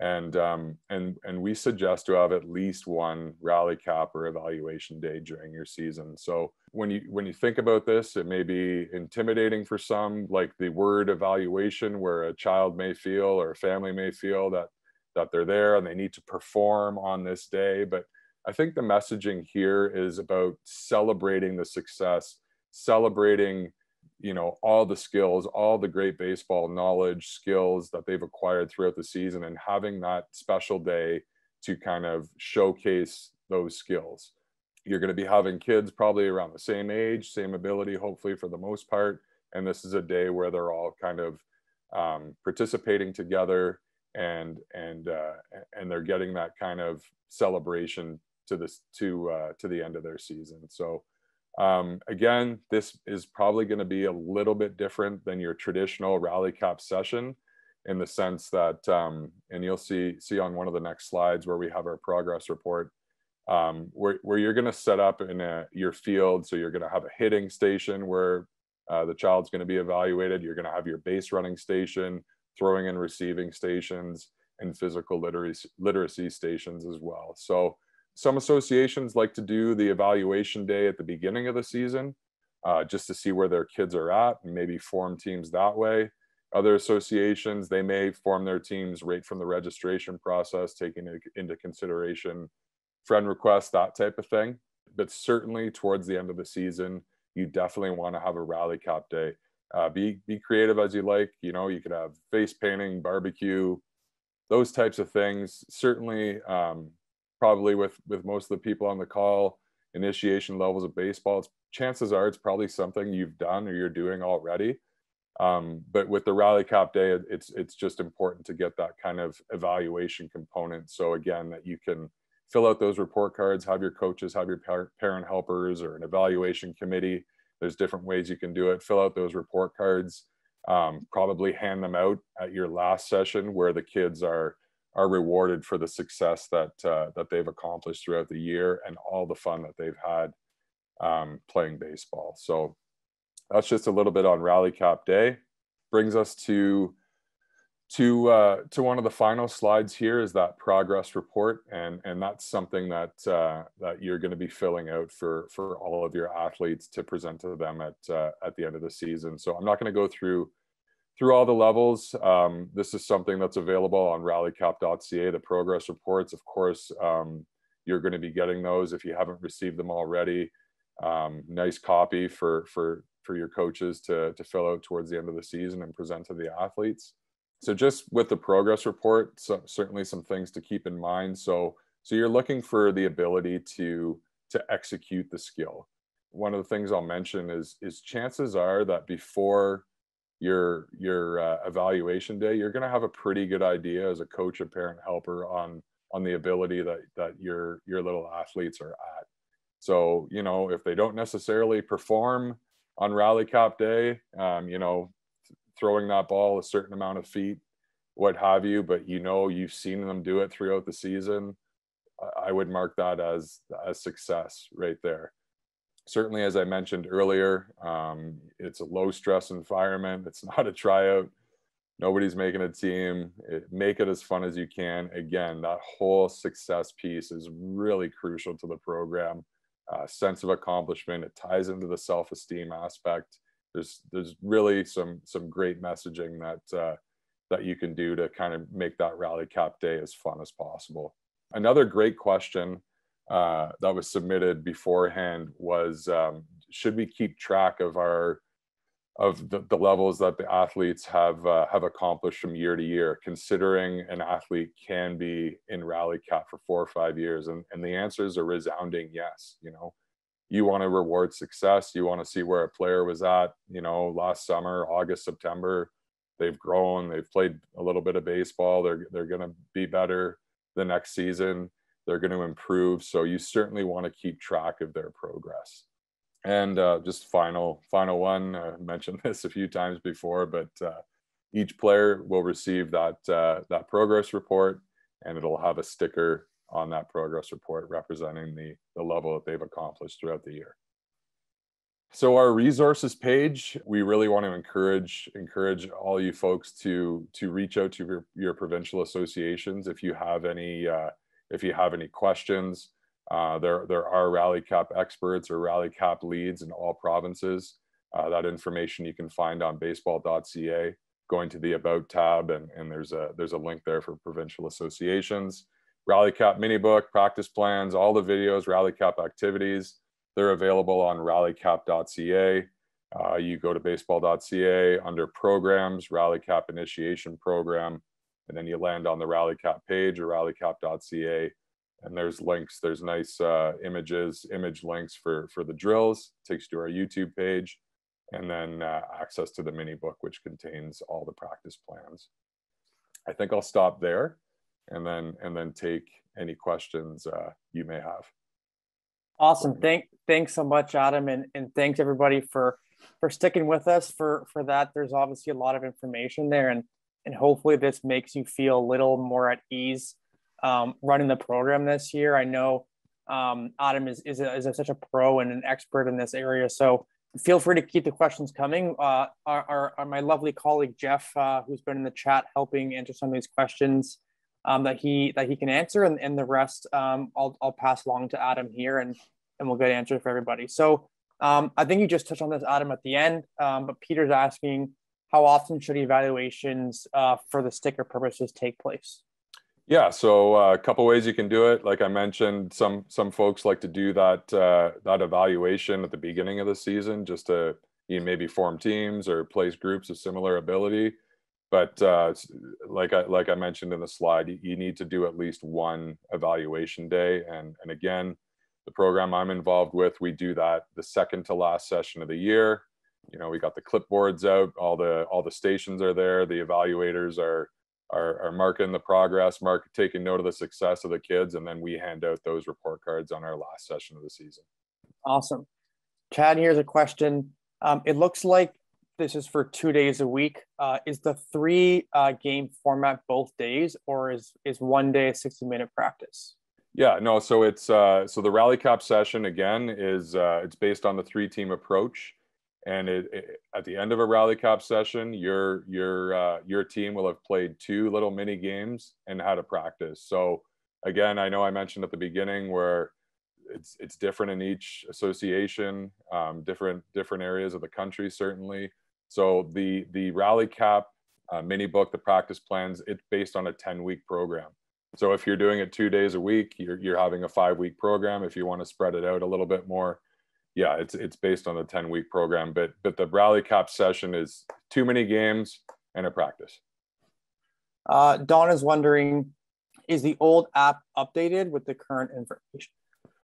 and um, and and we suggest to have at least one rally cap or evaluation day during your season. So when you when you think about this, it may be intimidating for some, like the word evaluation, where a child may feel or a family may feel that that they're there and they need to perform on this day. But I think the messaging here is about celebrating the success, celebrating you know all the skills all the great baseball knowledge skills that they've acquired throughout the season and having that special day to kind of showcase those skills. You're going to be having kids probably around the same age same ability hopefully for the most part. And this is a day where they're all kind of um, participating together and and uh, and they're getting that kind of celebration to this to uh, to the end of their season. So um, again, this is probably going to be a little bit different than your traditional rally cap session in the sense that, um, and you'll see, see on one of the next slides where we have our progress report, um, where, where you're going to set up in a, your field. So you're going to have a hitting station where uh, the child's going to be evaluated. You're going to have your base running station, throwing and receiving stations, and physical literacy, literacy stations as well. So some associations like to do the evaluation day at the beginning of the season uh, just to see where their kids are at and maybe form teams that way. Other associations, they may form their teams right from the registration process, taking into consideration friend requests, that type of thing. But certainly towards the end of the season, you definitely want to have a rally cap day. Uh, be be creative as you like. You know, you could have face painting, barbecue, those types of things. Certainly, um, probably with with most of the people on the call, initiation levels of baseball, chances are it's probably something you've done or you're doing already. Um, but with the rally cap day, it's it's just important to get that kind of evaluation component. So again, that you can fill out those report cards, have your coaches, have your parent helpers, or an evaluation committee. There's different ways you can do it. Fill out those report cards. Um, probably hand them out at your last session where the kids are are rewarded for the success that uh, that they've accomplished throughout the year and all the fun that they've had um, playing baseball. So that's just a little bit on Rally Cap Day. Brings us to to uh, to one of the final slides here is that progress report, and and that's something that uh, that you're going to be filling out for for all of your athletes to present to them at uh, at the end of the season. So I'm not going to go through through all the levels. Um, this is something that's available on rallycap.ca. The progress reports, of course, um, you're going to be getting those if you haven't received them already. Um, nice copy for for for your coaches to to fill out towards the end of the season and present to the athletes so just with the progress report so certainly some things to keep in mind so so you're looking for the ability to to execute the skill one of the things i'll mention is is chances are that before your your uh, evaluation day you're going to have a pretty good idea as a coach and parent helper on on the ability that that your your little athletes are at so you know if they don't necessarily perform on rally cap day um, you know throwing that ball a certain amount of feet, what have you, but you know you've seen them do it throughout the season, I would mark that as as success right there. Certainly, as I mentioned earlier, um, it's a low stress environment. It's not a tryout. Nobody's making a team. It, make it as fun as you can. Again, that whole success piece is really crucial to the program. Uh, sense of accomplishment. It ties into the self-esteem aspect there's there's really some some great messaging that uh, that you can do to kind of make that rally cap day as fun as possible. Another great question uh, that was submitted beforehand was um, should we keep track of our of the, the levels that the athletes have uh, have accomplished from year to year considering an athlete can be in rally cap for four or five years and, and the answer is a resounding yes you know you want to reward success. You want to see where a player was at, you know, last summer, August, September. They've grown. They've played a little bit of baseball. They're they're going to be better the next season. They're going to improve. So you certainly want to keep track of their progress. And uh, just final final one. I mentioned this a few times before, but uh, each player will receive that uh, that progress report, and it'll have a sticker on that progress report representing the, the level that they've accomplished throughout the year. So our resources page, we really want to encourage encourage all you folks to to reach out to your, your provincial associations if you have any uh, if you have any questions. Uh, there there are Rally Cap experts or Rally Cap leads in all provinces. Uh, that information you can find on baseball.ca. Going to the About tab, and, and there's a there's a link there for provincial associations. Rally Cap mini book, practice plans, all the videos, Rally Cap activities. They're available on rallycap.ca. Uh, you go to baseball.ca under programs, Rally Cap initiation program, and then you land on the Rally Cap page or rallycap.ca. And there's links. There's nice uh, images, image links for for the drills. takes you to our YouTube page, and then uh, access to the mini book, which contains all the practice plans. I think I'll stop there and then and then take any questions uh, you may have.
Awesome. Thank thanks so much, Adam, and, and thanks everybody for for sticking with us for for that. There's obviously a lot of information there, and and hopefully this makes you feel a little more at ease um, running the program this year. I know um, Adam is is, a, is a, such a pro and an expert in this area, so feel free to keep the questions coming. Uh, our, our, our, my lovely colleague Jeff, uh, who's been in the chat helping answer some of these questions, um, that he that he can answer, and, and the rest um, I'll I'll pass along to Adam here, and and we'll get answers for everybody. So um, I think you just touched on this, Adam, at the end, um, but Peter's asking how often should evaluations uh, for the sticker purposes take place?
Yeah, so uh, a couple ways you can do it. Like I mentioned, some some folks like to do that uh, that evaluation at the beginning of the season, just to you know, maybe form teams or place groups of similar ability. but uh, like I like I mentioned in the slide, you, you, need to do at least one evaluation day. And and again, the program I'm involved with, we do that the second to last session of the year. You know, we got the clipboards out, all the all the stations are there, the evaluators are are, are marking the progress, mark taking note of the success of the kids, and then we hand out those report cards on our last session of the season.
Awesome. Chad, here's a question. Um, it looks like this is for two days a week. Uh, is the three uh, game format both days, or is is one day a sixty minute practice?
Yeah, no. So it's uh, so the Rally Cap session again is uh, it's based on the three team approach, and it, it, at the end of a Rally Cap session, your your uh, your team will have played two little mini games and had a practice. So again, I know I mentioned at the beginning where it's it's different in each association, um, different different areas of the country certainly. So the the Rally Cap uh, mini book, the practice plans, it's based on a 10 week program. So if you're doing it two days a week, you're, you're having a five week program. If you want to spread it out a little bit more, yeah, it's it's based on the 10 week program. But but the Rally Cap session is too many games and a practice.
Uh, Don is wondering, is the old app updated with the current information?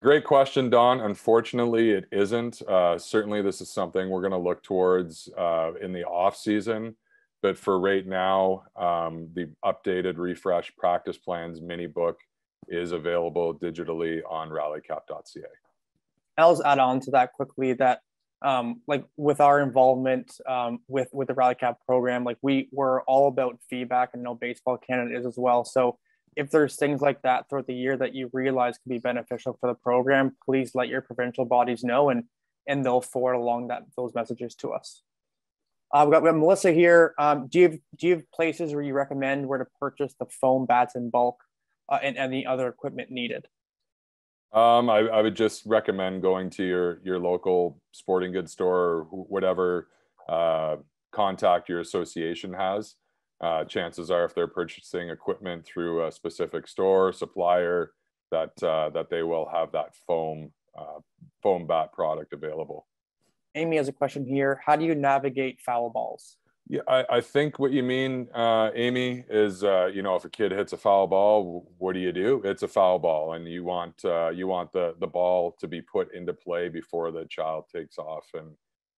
Great question, Don. Unfortunately, it isn't. Uh, certainly, this is something we're going to look towards uh, in the off season. But for right now, um, the updated refresh practice plans mini book is available digitally on rallycap.ca.
I'll just add on to that quickly that um, like with our involvement um, with with the Rally Cap program, like we were all about feedback, and know Baseball Canada is as well. So if there's things like that throughout the year that you realize could be beneficial for the program, please let your provincial bodies know and and they'll forward along that those messages to us. Uh, we've, got, we got Melissa here. Um, do you have, do you have places where you recommend where to purchase the foam bats in bulk uh, and any other equipment needed?
Um, I, I, would just recommend going to your your local sporting goods store or whatever uh, contact your association has. Uh, chances are if they're purchasing equipment through a specific store supplier that uh, that they will have that foam uh, foam bat product available.
Amy has a question here. How do you navigate foul balls
yeah i, I think what you mean uh, amy is uh, you know if a kid hits a foul ball what do you do it's a foul ball and you want uh, you want the the ball to be put into play before the child takes off and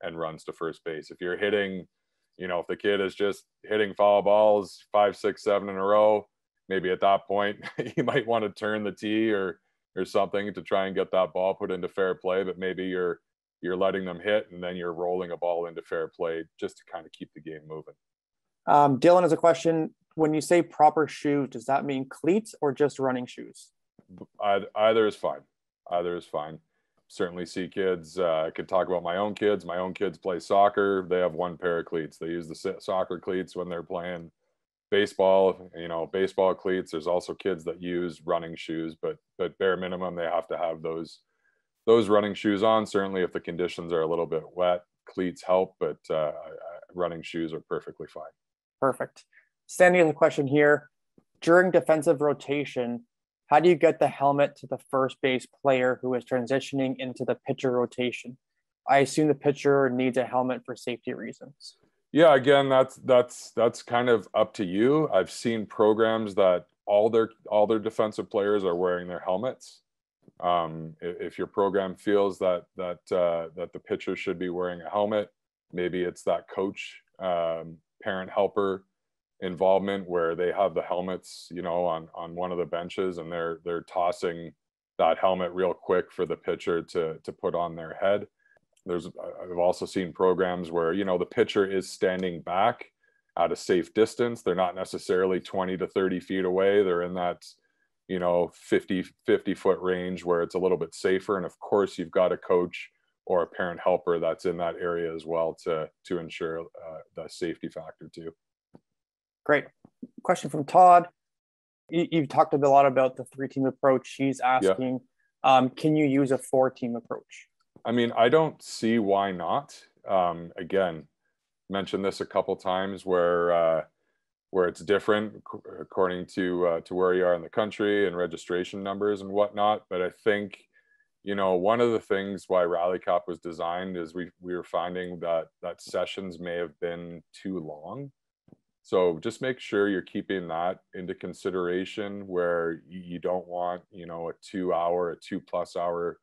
and runs to first base if you're hitting you know, if the kid is just hitting foul balls five, six, seven in a row, maybe at that point you might want to turn the tee or or something to try and get that ball put into fair play. But maybe you're you're letting them hit and then you're rolling a ball into fair play just to kind of keep the game moving.
Um, Dylan has a question. When you say proper shoe, does that mean cleats or just running shoes?
Either, either is fine. Either is fine certainly see kids. Uh, I could talk about my own kids. My own kids play soccer. They have one pair of cleats. They use the soccer cleats when they're playing baseball. You know, baseball cleats. There's also kids that use running shoes, but but bare minimum they have to have those those running shoes on. Certainly, if the conditions are a little bit wet, cleats help, but uh, running shoes are perfectly fine.
Perfect. Standing in the question here during defensive rotation how do you get the helmet to the first base player who is transitioning into the pitcher rotation? I assume the pitcher needs a helmet for safety reasons.
Yeah, again, that's that's that's kind of up to you. I've seen programs that all their all their defensive players are wearing their helmets. Um, if your program feels that that uh, that the pitcher should be wearing a helmet, maybe it's that coach, um, parent helper involvement where they have the helmets, you know, on on one of the benches and they're they're tossing that helmet real quick for the pitcher to to put on their head. There's I've also seen programs where, you know, the pitcher is standing back at a safe distance. They're not necessarily 20 to 30 feet away. They're in that, you know, 50 50 foot range where it's a little bit safer and of course you've got a coach or a parent helper that's in that area as well to to ensure uh, the safety factor too.
Great. Question from Todd. You, have talked a lot about the three team approach. He's asking, yeah. um, can you use a four team approach?
I mean, I don't see why not. Um, again, mentioned this a couple times where uh, where it's different according to uh, to where you are in the country and registration numbers and whatnot. But I think you know one of the things why Rally Cap was designed is we we were finding that that sessions may have been too long So just make sure you're keeping that into consideration where you don't want, you know, a two hour, a two plus hour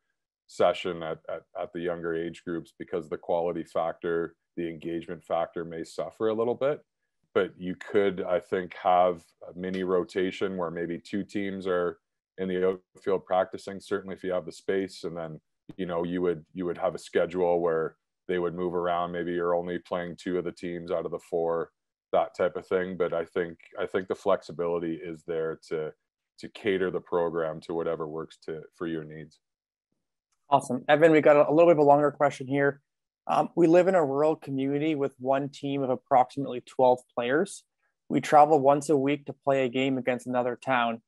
session at, at, at the younger age groups because the quality factor, the engagement factor may suffer a little bit. But you could, I think, have a mini rotation where maybe two teams are in the outfield practicing, certainly if you have the space, and then you know you would you would have a schedule where they would move around. Maybe you're only playing two of the teams out of the four, that type of thing. But I think I think the flexibility is there to to cater the program to whatever works to for your needs.
Awesome. Evan, we got a, a little bit of a longer question here. Um, we live in a rural community with one team of approximately 12 players. We travel once a week to play a game against another town.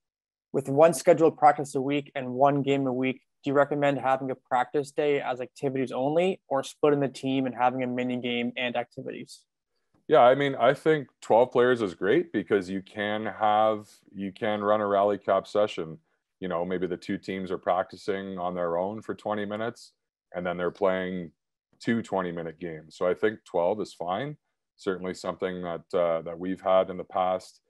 With one scheduled practice a week and one game a week, do you recommend having a practice day as activities only or splitting the team and having a mini game and activities?
Yeah, I mean, I think 12 players is great because you can have, you can run a rally cap session you know maybe the two teams are practicing on their own for 20 minutes and then they're playing two 20 minute games. So i think 12 is fine. Certainly something that uh, that we've had in the past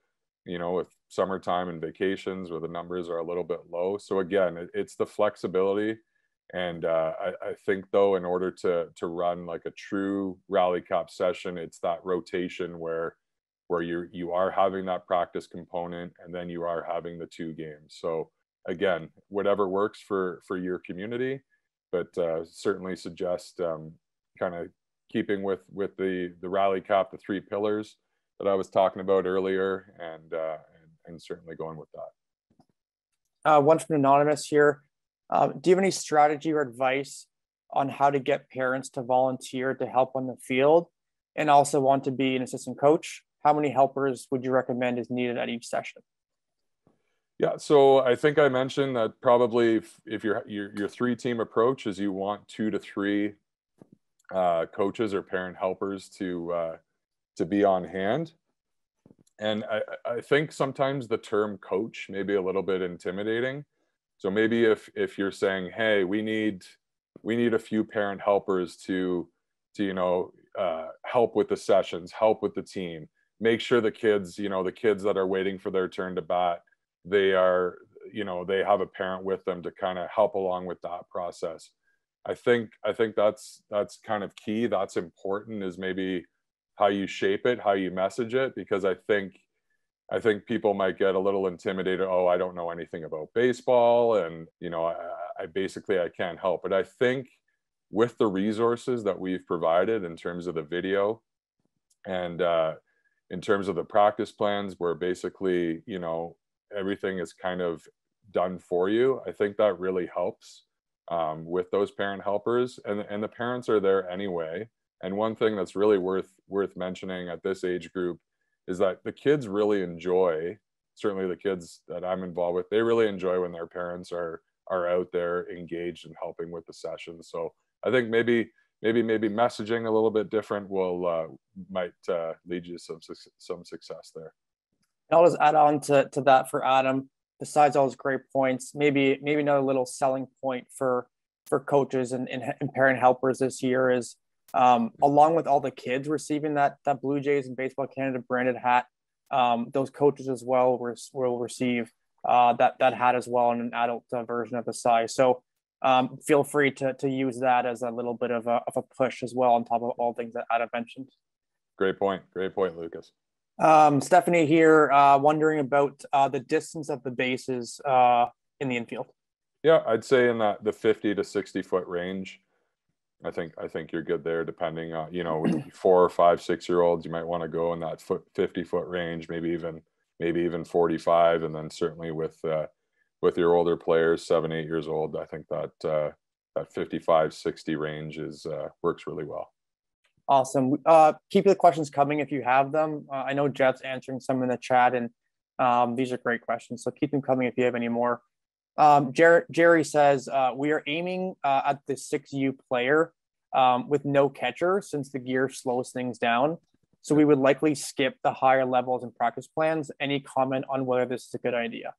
you know with summertime and vacations where the numbers are a little bit low. So again it, it's the flexibility and uh, I, I, think though in order to to run like a true rally cap session it's that rotation where where you you are having that practice component and then you are having the two games. So again, whatever works for for your community, but uh, certainly suggest um, kind of keeping with with the the rally cap, the three pillars that I was talking about earlier, and uh, and, and certainly going with that.
Uh, one from anonymous here. Uh, do you have any strategy or advice on how to get parents to volunteer to help on the field, and also want to be an assistant coach? How many helpers would you recommend is needed at each session?
Yeah, so I think I mentioned that probably if, if your, your your three team approach is you want two to three uh, coaches or parent helpers to uh, to be on hand, and I, I think sometimes the term coach may be a little bit intimidating. So maybe if if you're saying, hey, we need we need a few parent helpers to to you know uh, help with the sessions, help with the team, make sure the kids you know the kids that are waiting for their turn to bat they are you know they have a parent with them to kind of help along with that process. I think i think that's that's kind of key that's important is maybe how you shape it how you message it because i think i think people might get a little intimidated oh i don't know anything about baseball and you know i, I basically i can't help. But i think with the resources that we've provided in terms of the video and uh, in terms of the practice plans where basically you know everything is kind of done for you i think that really helps um, with those parent helpers and, and the parents are there anyway. And one thing that's really worth worth mentioning at this age group is that the kids really enjoy certainly the kids that i'm involved with they really enjoy when their parents are are out there engaged and helping with the sessions so i think maybe maybe maybe messaging a little bit different will uh, might uh, lead you to some some success there
I'll just add on to, to that for Adam. Besides all his great points, maybe maybe another little selling point for for coaches and, and, and parent helpers this year is um, along with all the kids receiving that that Blue Jays and Baseball Canada branded hat, um, those coaches as well will receive uh, that that hat as well in an adult uh, version of the size. So um, feel free to to use that as a little bit of a, of a push as well on top of all things that Adam mentioned.
Great point. Great point, Lucas.
Um, Stephanie here, uh, wondering about uh, the distance of the bases uh, in the infield.
Yeah, I'd say in that the 50 to 60 foot range. I think I think you're good there. Depending on you know four or five six year olds, you might want to go in that foot 50 foot range, maybe even maybe even 45, and then certainly with uh, with your older players, seven eight years old, I think that uh, that 55 60 range is uh, works really well.
Awesome. Uh, keep the questions coming if you have them. Uh, I know Jeff's answering some in the chat, and um, these are great questions. So keep them coming if you have any more. Um, Jer- Jerry says uh, we are aiming uh, at the six U player um, with no catcher since the gear slows things down. So we would likely skip the higher levels and practice plans. Any comment on whether this is a good idea?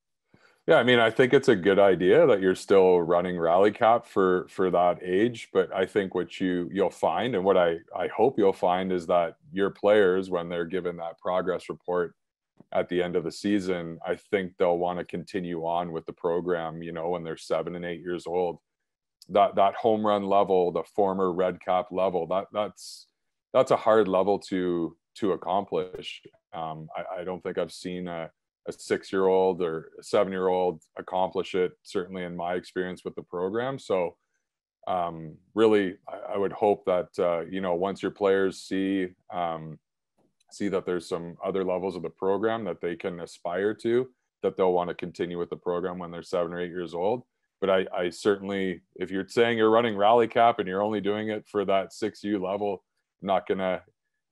Yeah, I mean, I think it's a good idea that you're still running Rally Cap for for that age. But I think what you you'll find, and what I I hope you'll find, is that your players, when they're given that progress report at the end of the season, I think they'll want to continue on with the program. You know, when they're seven and eight years old, that that home run level, the former Red Cap level, that that's that's a hard level to to accomplish. Um, I, I don't think I've seen a a six year old or seven year old accomplish it, certainly in my experience with the program. So, um, really, I, I, would hope that, uh, you know, once your players see, um, see that there's some other levels of the program that they can aspire to, that they'll want to continue with the program when they're seven or eight years old. But I, I certainly, if you're saying you're running Rally Cap and you're only doing it for that 6U level, I'm not to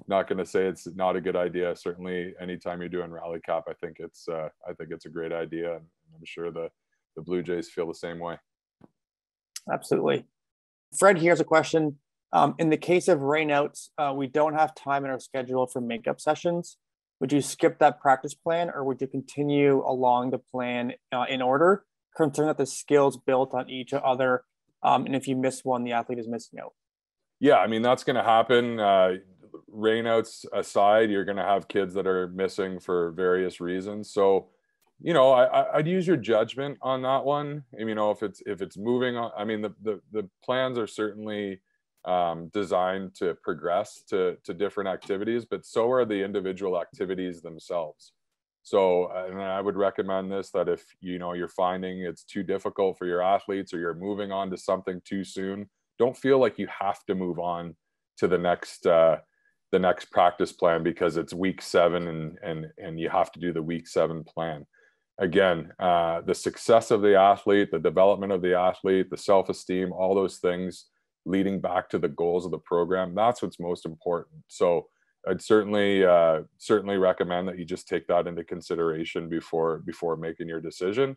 not going to say it's not a good idea. Certainly, anytime you're doing rally cap, I think it's uh, I think it's a great idea, and I'm sure the the Blue Jays feel the same way.
Absolutely, Fred. Here's a question. Um, in the case of rainouts, uh, we don't have time in our schedule for makeup sessions. Would you skip that practice plan, or would you continue along the plan uh, in order, concerned that the skills built on each other, um, and if you miss one, the athlete is missing out?
Yeah, I mean that's going to happen. Uh, rainouts aside, you're going to have kids that are missing for various reasons. So, you know, I, I'd use your judgment on that one. And, you know, if it's if it's moving on, I mean, the the, the plans are certainly um, designed to progress to to different activities, but so are the individual activities themselves. So, and I would recommend this that if you know you're finding it's too difficult for your athletes or you're moving on to something too soon, don't feel like you have to move on to the next uh, the next practice plan because it's week seven and and and you have to do the week seven plan. Again uh, the success of the athlete the development of the athlete the self-esteem all those things leading back to the goals of the program that's what's most important. So i'd certainly uh, certainly recommend that you just take that into consideration before before making your decision.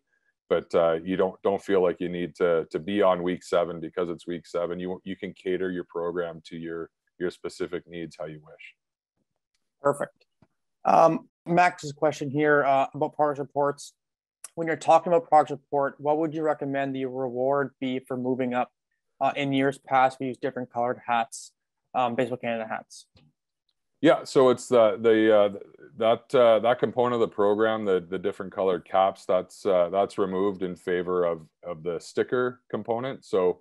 But uh, you don't don't feel like you need to to be on week seven because it's week seven. You you can cater your program to your your specific needs how you wish.
Perfect. Um, Max's question here uh, about progress reports. When you're talking about progress report, what would you recommend the reward be for moving up? Uh, in years past, we use different colored hats, um, Baseball Canada hats.
Yeah, so it's the the uh, that uh, that component of the program, the the different colored caps, that's uh, that's removed in favor of of the sticker component. So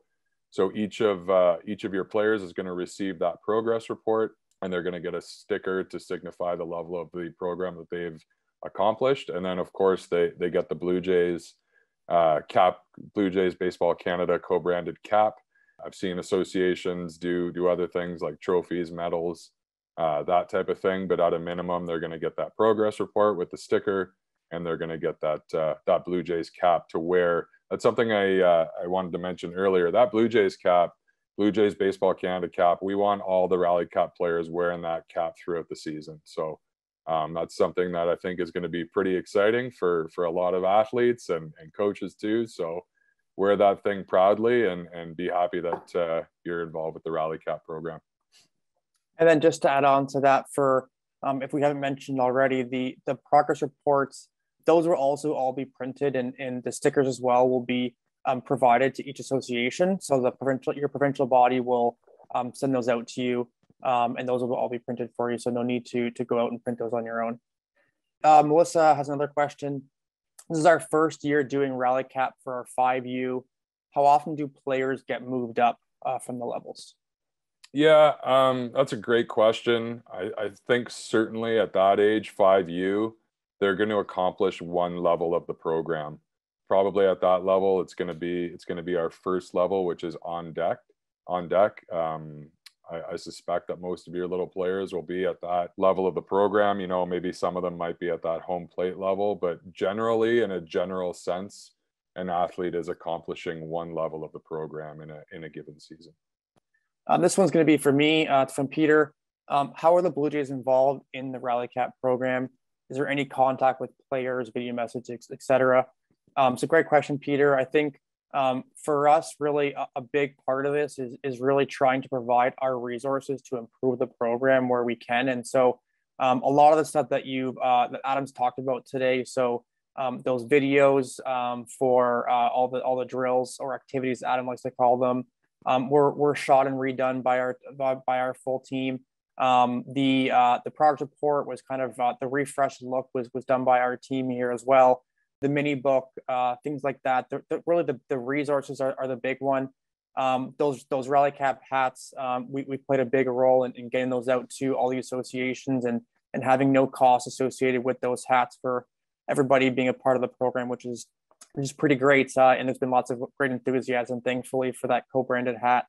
so each of uh, each of your players is going to receive that progress report, and they're going to get a sticker to signify the level of the program that they've accomplished. And then, of course, they they get the Blue Jays uh, cap, Blue Jays Baseball Canada co-branded cap. I've seen associations do do other things like trophies, medals, uh, that type of thing. But at a minimum, they're going to get that progress report with the sticker, and they're going to get that uh, that Blue Jays cap to wear that's something I uh, I wanted to mention earlier. That Blue Jays cap, Blue Jays Baseball Canada cap, we want all the Rally Cap players wearing that cap throughout the season. So um, that's something that I think is going to be pretty exciting for for a lot of athletes and, and coaches too. So wear that thing proudly and and be happy that uh, you're involved with the Rally Cap program.
And then just to add on to that, for um, if we haven't mentioned already, the the progress reports those will also all be printed and, and the stickers as well will be um, provided to each association. So the provincial, your provincial body will um, send those out to you um, and those will all be printed for you. So no need to, to go out and print those on your own. Uh, Melissa has another question. This is our first year doing Rally Cap for our 5U. How often do players get moved up uh, from the levels?
Yeah, um, that's a great question. I, I think certainly at that age, 5U, they're going to accomplish one level of the program. Probably at that level it's going to be it's going to be our first level which is on deck on deck. Um, I, I, suspect that most of your little players will be at that level of the program. You know maybe some of them might be at that home plate level but generally in a general sense an athlete is accomplishing one level of the program in a in a given season.
Um, this one's going to be for me uh, from peter. Um, how are the blue jays involved in the rally cap program is there any contact with players, video messages, etc.? Um, it's a great question, Peter. I think um, for us, really a, a, big part of this is, is really trying to provide our resources to improve the program where we can. And so um, a lot of the stuff that you uh, that Adam's talked about today. So um, those videos um, for uh, all the all the drills or activities Adam likes to call them um, were, were shot and redone by our by, by our full team. Um, the uh, the progress report was kind of uh, the refreshed look was was done by our team here as well. The mini book, uh, things like that. The, the, really, the, the resources are, are the big one. Um, those those rally cap hats, um, we, we played a big role in, in getting those out to all the associations and and having no cost associated with those hats for everybody being a part of the program, which is which is pretty great. Uh, and there's been lots of great enthusiasm, thankfully, for that co-branded hat.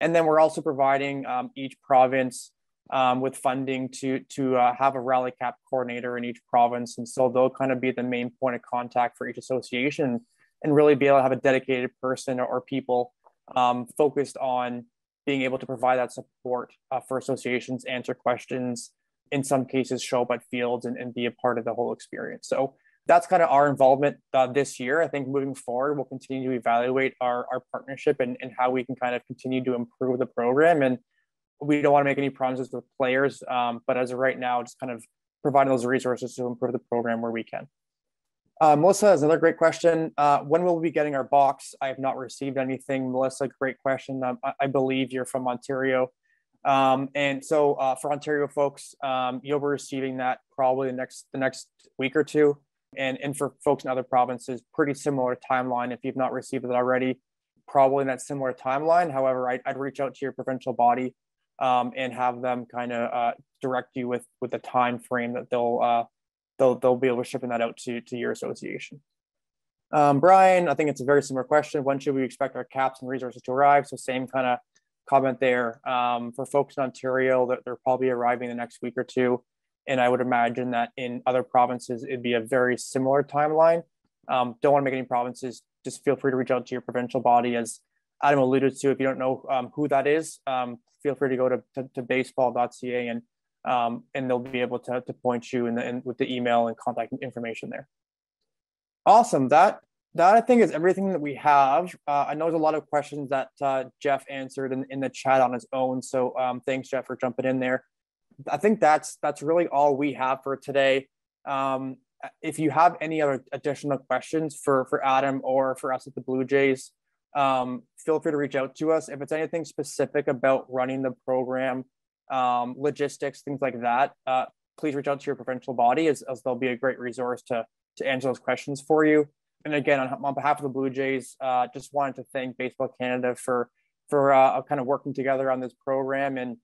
And then we're also providing um, each province um, with funding to to uh, have a rally cap coordinator in each province, and so they'll kind of be the main point of contact for each association, and really be able to have a dedicated person or, people um, focused on being able to provide that support uh, for associations, answer questions, in some cases show up at fields and, and be a part of the whole experience. So that's kind of our involvement uh, this year. I think moving forward, we'll continue to evaluate our, our partnership and, and how we can kind of continue to improve the program. And we don't want to make any promises with players, um, but as of right now, just kind of providing those resources to improve the program where we can. Uh, Melissa has another great question. Uh, when will we be getting our box? I have not received anything. Melissa, great question. Um, I, I, believe you're from Ontario. Um, and so uh, for Ontario folks, um, you'll be receiving that probably the next the next week or two and, and for folks in other provinces, pretty similar timeline. If you've not received it already, probably in that similar timeline. However, I'd, I'd reach out to your provincial body um, and have them kind of uh, direct you with with the time frame that they'll uh, they'll they'll be able to shipping that out to to your association. Um, Brian, I think it's a very similar question. When should we expect our caps and resources to arrive? So same kind of comment there. Um, for folks in Ontario, that they're probably arriving the next week or two. And I would imagine that in other provinces, it'd be a very similar timeline. Um, don't want to make any provinces, just feel free to reach out to your provincial body. As Adam alluded to, if you don't know um, who that is, um, feel free to go to, to, to baseball.ca and um, and they'll be able to, to point you in, the, in with the email and contact information there. Awesome. That that I think is everything that we have. Uh, I know there's a lot of questions that uh, Jeff answered in, in the chat on his own. So um, thanks, Jeff, for jumping in there. I think that's that's really all we have for today. Um, if you have any other additional questions for for Adam or for us at the Blue Jays, um, feel free to reach out to us. If it's anything specific about running the program, um, logistics, things like that, uh, please reach out to your provincial body as, as they'll be a great resource to to answer those questions for you. And again, on, on behalf of the Blue Jays, uh, just wanted to thank Baseball Canada for for uh, kind of working together on this program and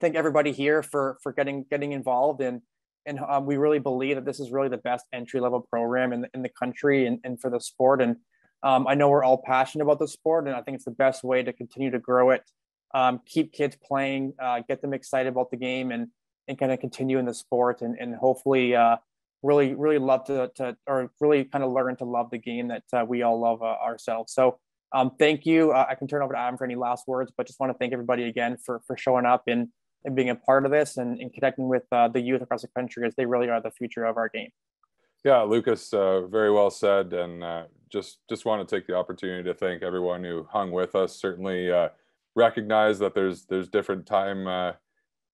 thank everybody here for for getting getting involved and and um, we really believe that this is really the best entry level program in the, in the country and, and for the sport and um, I know we're all passionate about the sport and I think it's the best way to continue to grow it. Um, keep kids playing uh, get them excited about the game and and kind of continue in the sport and, and hopefully uh, really really love to, to or really kind of learn to love the game that uh, we all love uh, ourselves. So um, thank you. Uh, I can turn over to Adam for any last words but just want to thank everybody again for for showing up and and being a part of this and, and connecting with uh, the youth across the country as they really are the future of our game.
Yeah, Lucas, uh, very well said, and uh, just just want to take the opportunity to thank everyone who hung with us. Certainly uh, recognize that there's there's different time uh,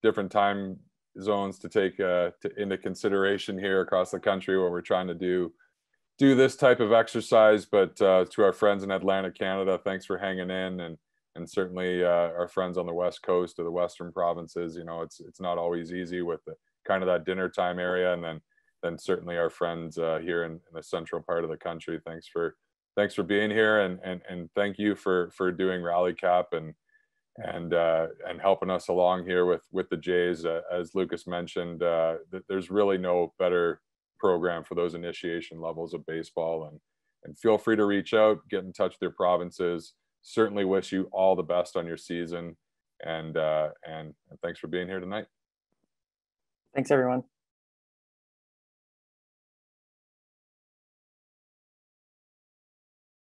different time zones to take uh, to, into consideration here across the country when we're trying to do do this type of exercise. But to our friends in Atlantic Canada, thanks for hanging in and and certainly uh, our friends on the west coast or the western provinces you know it's it's not always easy with the kind of that dinner time area and then then certainly our friends uh, here in, in, the central part of the country. Thanks for thanks for being here and and and thank you for for doing rally cap and and uh, and helping us along here with with the Jays. Uh, as Lucas mentioned uh, th- there's really no better program for those initiation levels of baseball. And and feel free to reach out get in touch with your provinces. Certainly wish you all the best on your season. And uh, and, and thanks for being here tonight.
Thanks everyone